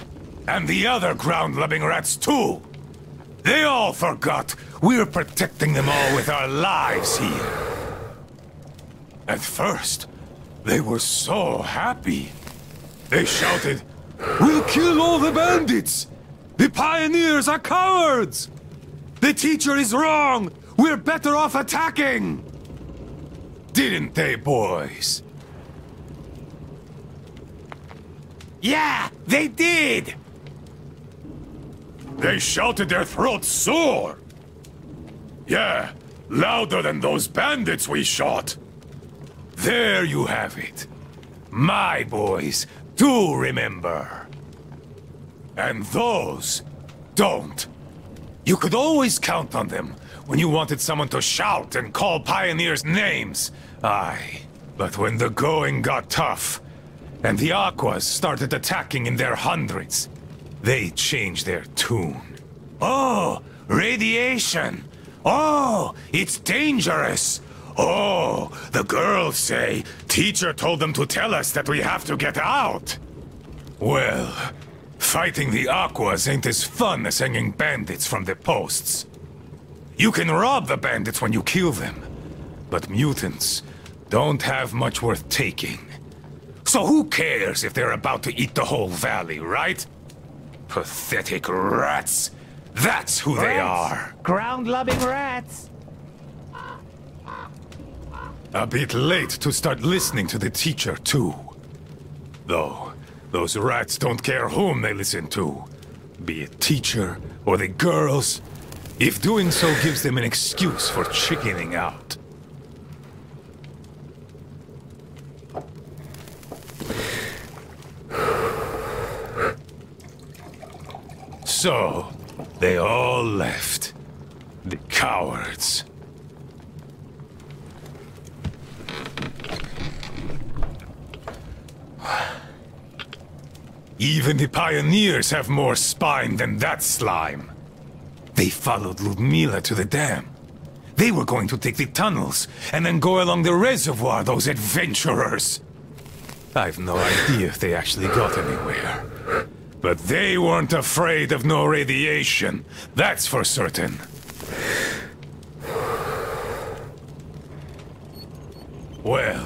And the other ground-loving rats too! They all forgot we're protecting them all with our lives here. At first, they were so happy. They shouted, We'll kill all the bandits! The pioneers are cowards! The teacher is wrong! We're better off attacking! Didn't they, boys?
Yeah, they did!
They shouted their throats sore! Yeah, louder than those bandits we shot! There you have it. My boys do remember. And those don't. You could always count on them when you wanted someone to shout and call pioneers names. Aye, but when the going got tough, and the Aquas started attacking in their hundreds, they change their tune. Oh, radiation! Oh, it's dangerous! Oh, the girls say teacher told them to tell us that we have to get out. Well, fighting the Aquas ain't as fun as hanging bandits from the posts. You can rob the bandits when you kill them, but mutants don't have much worth taking. So who cares if they're about to eat the whole valley, right? Pathetic rats. That's who they are.
Ground-loving rats!
A bit late to start listening to the teacher, too. Though, those rats don't care whom they listen to. Be it teacher or the girls. If doing so gives them an excuse for chickening out. So, they all left. The cowards. Even the pioneers have more spine than that slime. They followed Ludmila to the dam. They were going to take the tunnels and then go along the reservoir, those adventurers. I've no idea if they actually got anywhere. But they weren't afraid of no radiation, that's for certain. Well,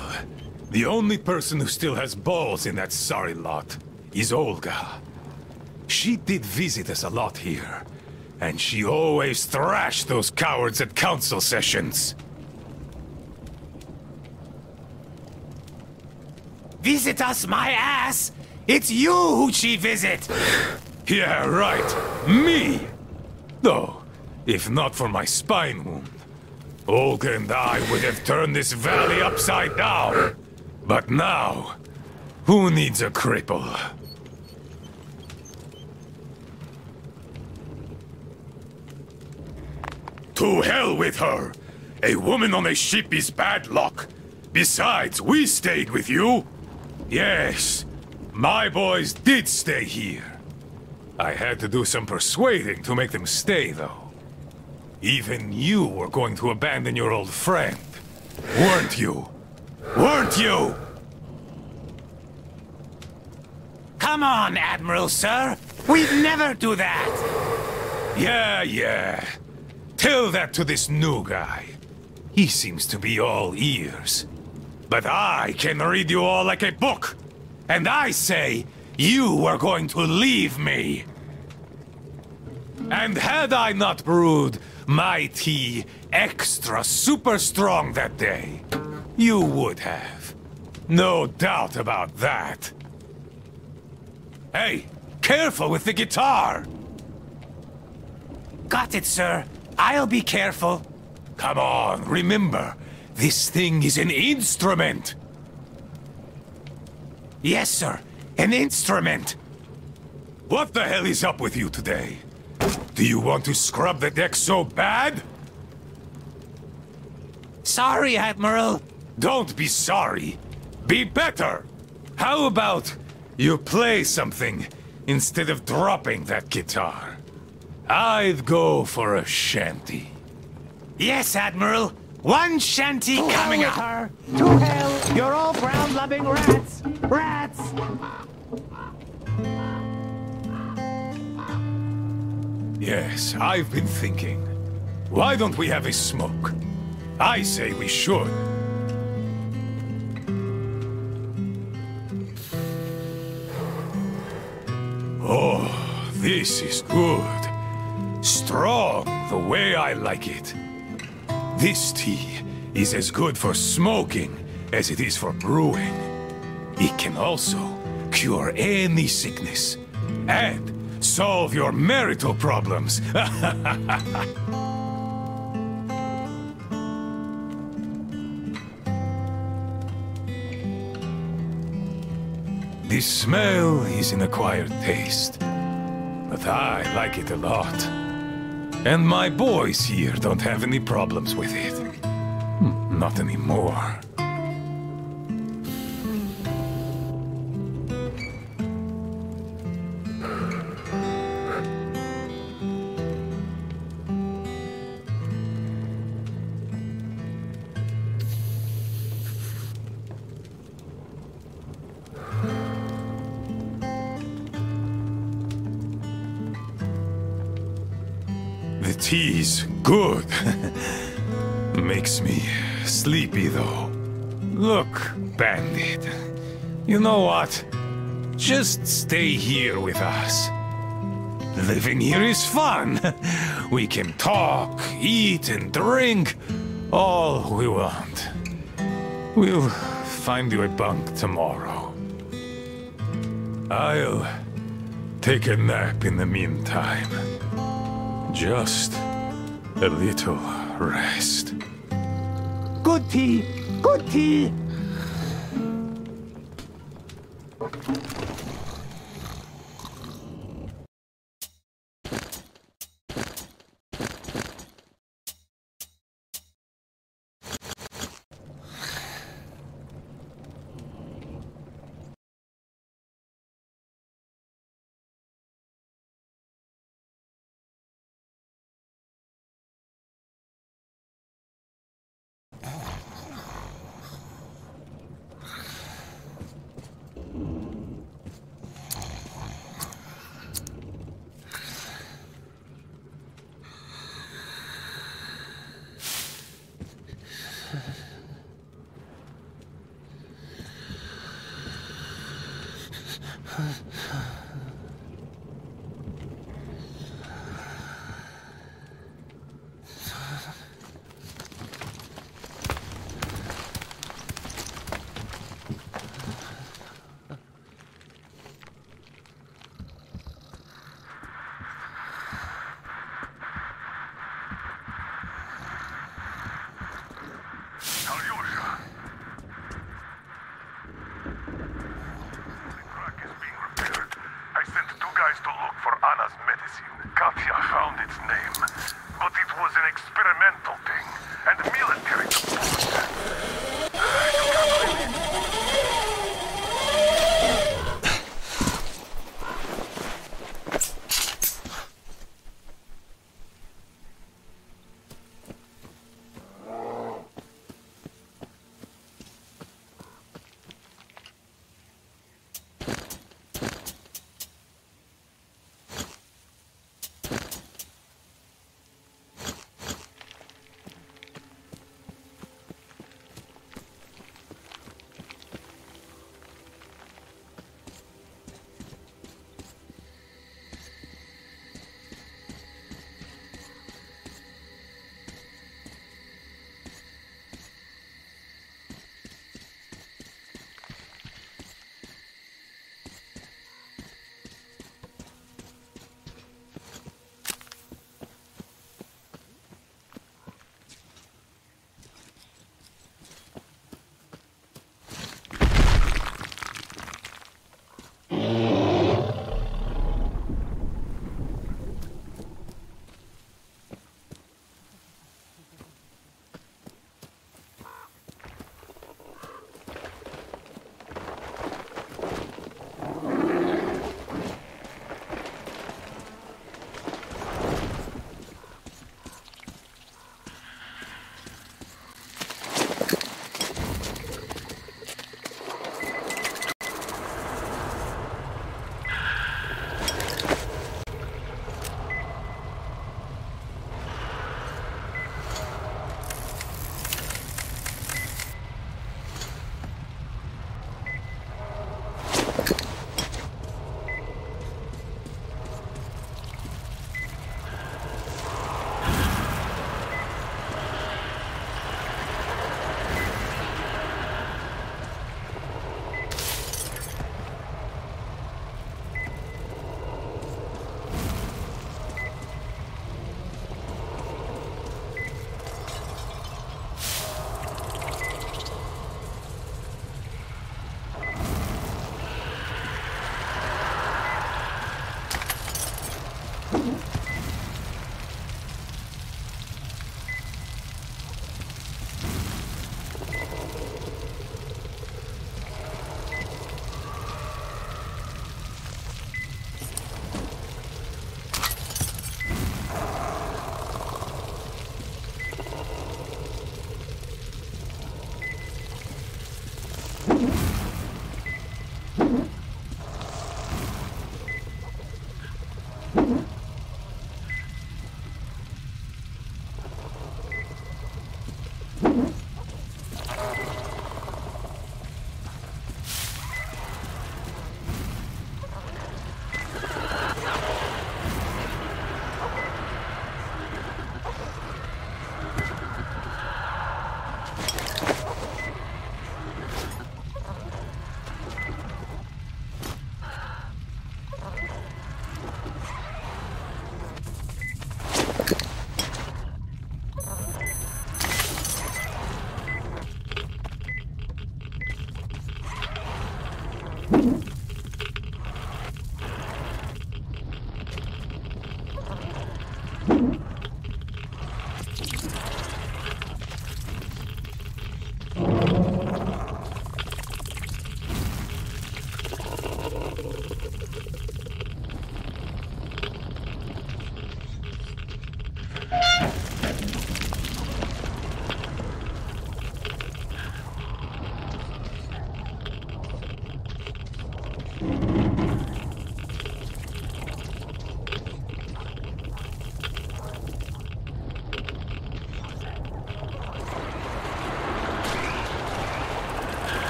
the only person who still has balls in that sorry lot is Olga. She did visit us a lot here, and she always thrashed those cowards at council sessions.
Visit us, my ass! It's you who she visit!
Yeah, right. Me! Though, if not for my spine wound, Olga and I would have turned this valley upside down. But now, who needs a cripple? To hell with her! A woman on a ship is bad luck. Besides, we stayed with you. Yes, my boys did stay here. I had to do some persuading to make them stay, though. Even you were going to abandon your old friend, weren't you? Weren't you?
Come on, Admiral, sir! We'd never do that!
Yeah, yeah. Tell that to this new guy. He seems to be all ears. But I can read you all like a book. And I say, you were going to leave me. And had I not brewed my tea extra super strong that day, you would have. No doubt about that. Hey, careful with the guitar!
Got it, sir. I'll be careful.
Come on, remember, this thing is an instrument.
Yes, sir. An instrument.
What the hell is up with you today? Do you want to scrub the deck so bad?
Sorry, Admiral.
Don't be sorry. Be better. How about you play something instead of dropping that guitar? I'd go for a shanty.
Yes, Admiral. One shanty
To
coming up.
her. To hell. You're all brown-loving rats. Rats.
Yes, I've been thinking. Why don't we have a smoke? I say we should. Oh, this is good. Strong, the way I like it. This tea is as good for smoking as it is for brewing. It can also cure any sickness and solve your marital problems. the smell is an acquired taste, but I like it a lot. And my boys here don't have any problems with it. Hmm, Not anymore. Though. Look, Bandit. You know what? Just stay here with us. Living here is fun. We can talk, eat, and drink all we want. We'll find you a bunk tomorrow. I'll take a nap in the meantime. Just a little rest.
Good tea. Good tea.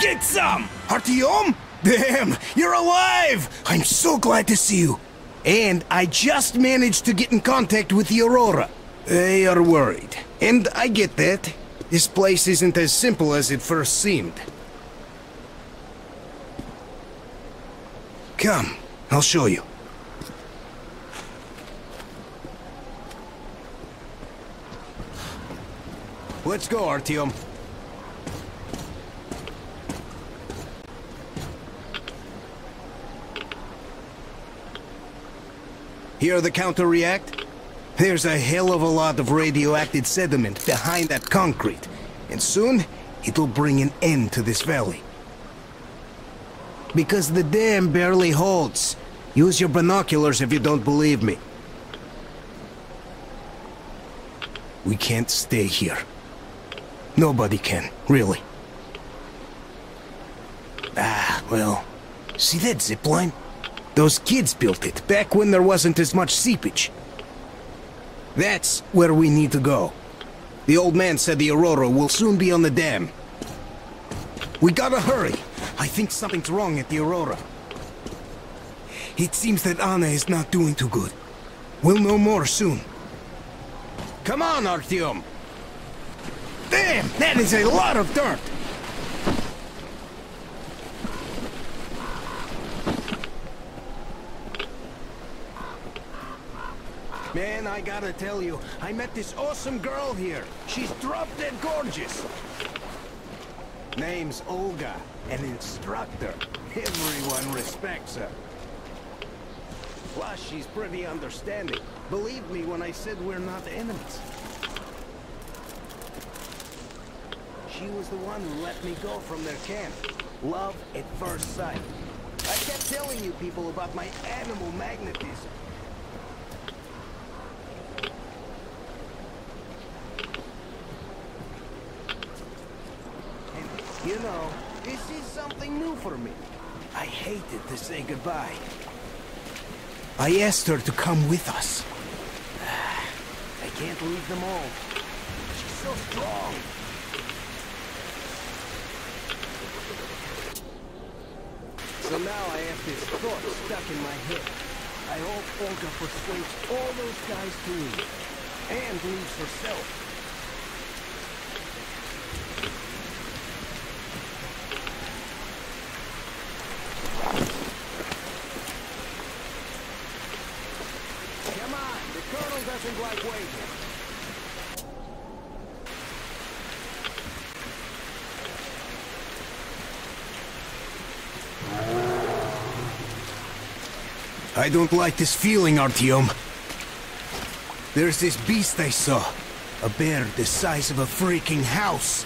get
some! Artyom? Damn, you're alive! I'm so glad to see you. And I just managed to get in contact with the Aurora. They are worried. And I get that. This place isn't as simple as it first seemed. Come, I'll show you. Let's go, Artyom. Hear the counter react? There's a hell of a lot of radioactive sediment behind that concrete, and soon it'll bring an end to this valley. Because the dam barely holds. Use your binoculars if you don't believe me. We can't stay here. Nobody can, really. Ah, well, see that zipline? Those kids built it back when there wasn't as much seepage. That's where we need to go. The old man said the Aurora will soon be on the dam. We gotta hurry. I think something's wrong at the Aurora. It seems that Anna is not doing too good. We'll know more soon. Come on, Artyom! Damn, that is a lot of dirt! Man, I gotta tell you, I met this awesome girl here. She's drop dead gorgeous. Name's Olga, an instructor. Everyone respects her. Plus, she's pretty understanding. Believe me when I said we're not enemies. She was the one who let me go from their camp. Love at first sight. I kept telling you people about my animal magnetism. And, you know, this is something new for me. I hated to say goodbye. I asked her to come with us. I can't leave them all. She's so strong. So now I have this thought stuck in my head. I hope Olga persuades all those guys to leave. And leaves herself. Come on, the Colonel doesn't I don't like this feeling, Artyom. There's this beast I saw. A bear the size of a freaking house.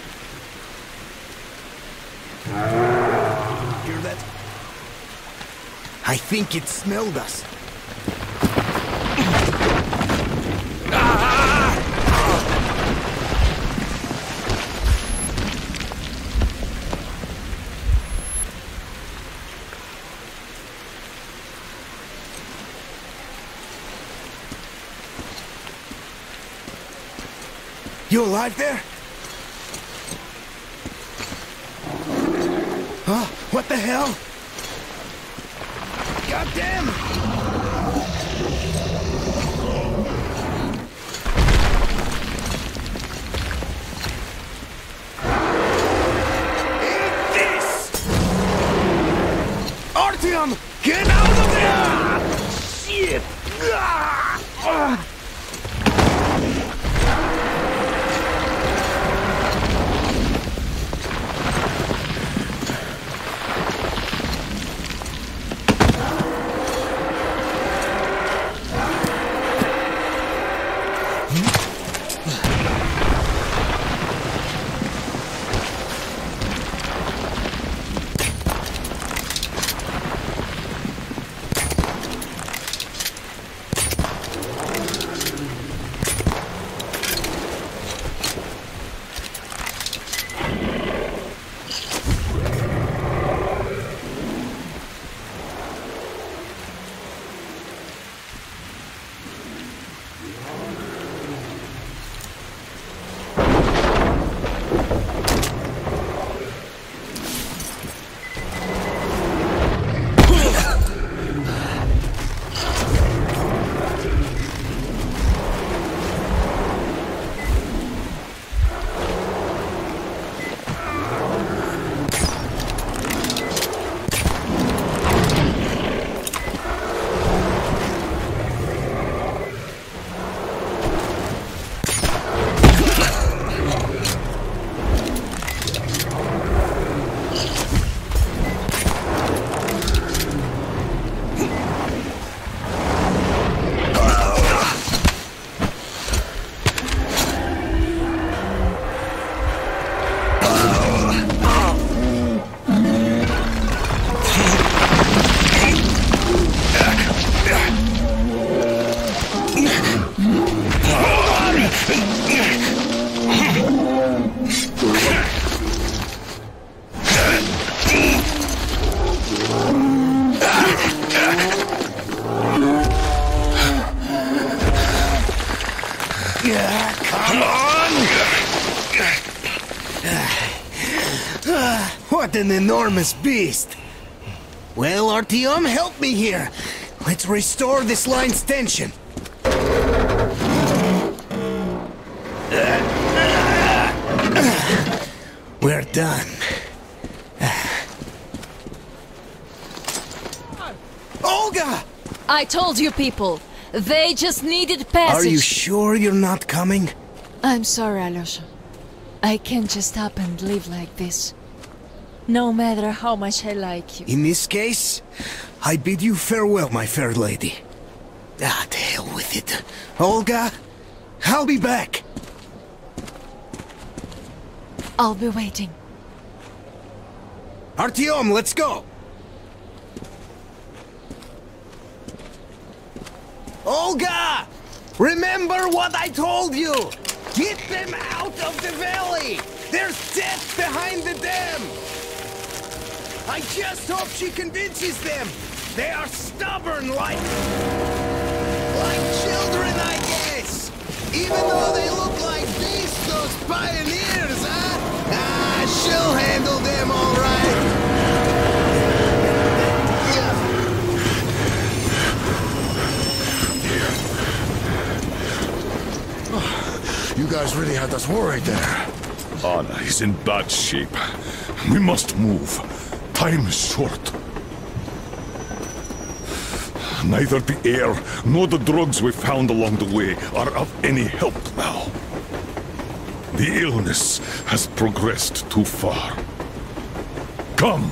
Hear that? I think it smelled us. You alive there? Huh? What the hell? God damn! Eat this! Artyom, get out of there! Shit! Ah! Ah! Mm-hmm. What an enormous beast! Well, Artyom, help me here. Let's restore this line's tension. We're done. Olga!
I told you people. They just needed passage.
Are you sure you're not coming?
I'm sorry, Alyosha. I can't just up and live like this. No matter how much I like you.
In this case, I bid you farewell, my fair lady. Ah, to hell with it. Olga, I'll be back.
I'll be waiting.
Artyom, let's go! Olga! Remember what I told you! Get them out of the valley! There's death behind the dam! I just hope she convinces them! They are stubborn like... like children, I guess! Even though they look like beasts, those pioneers, huh? Ah, she'll handle them all right!
You guys really had us worried there.
Anna is in bad shape. We must move. Time is short. Neither the air nor the drugs we found along the way are of any help now. The illness has progressed too far. Come!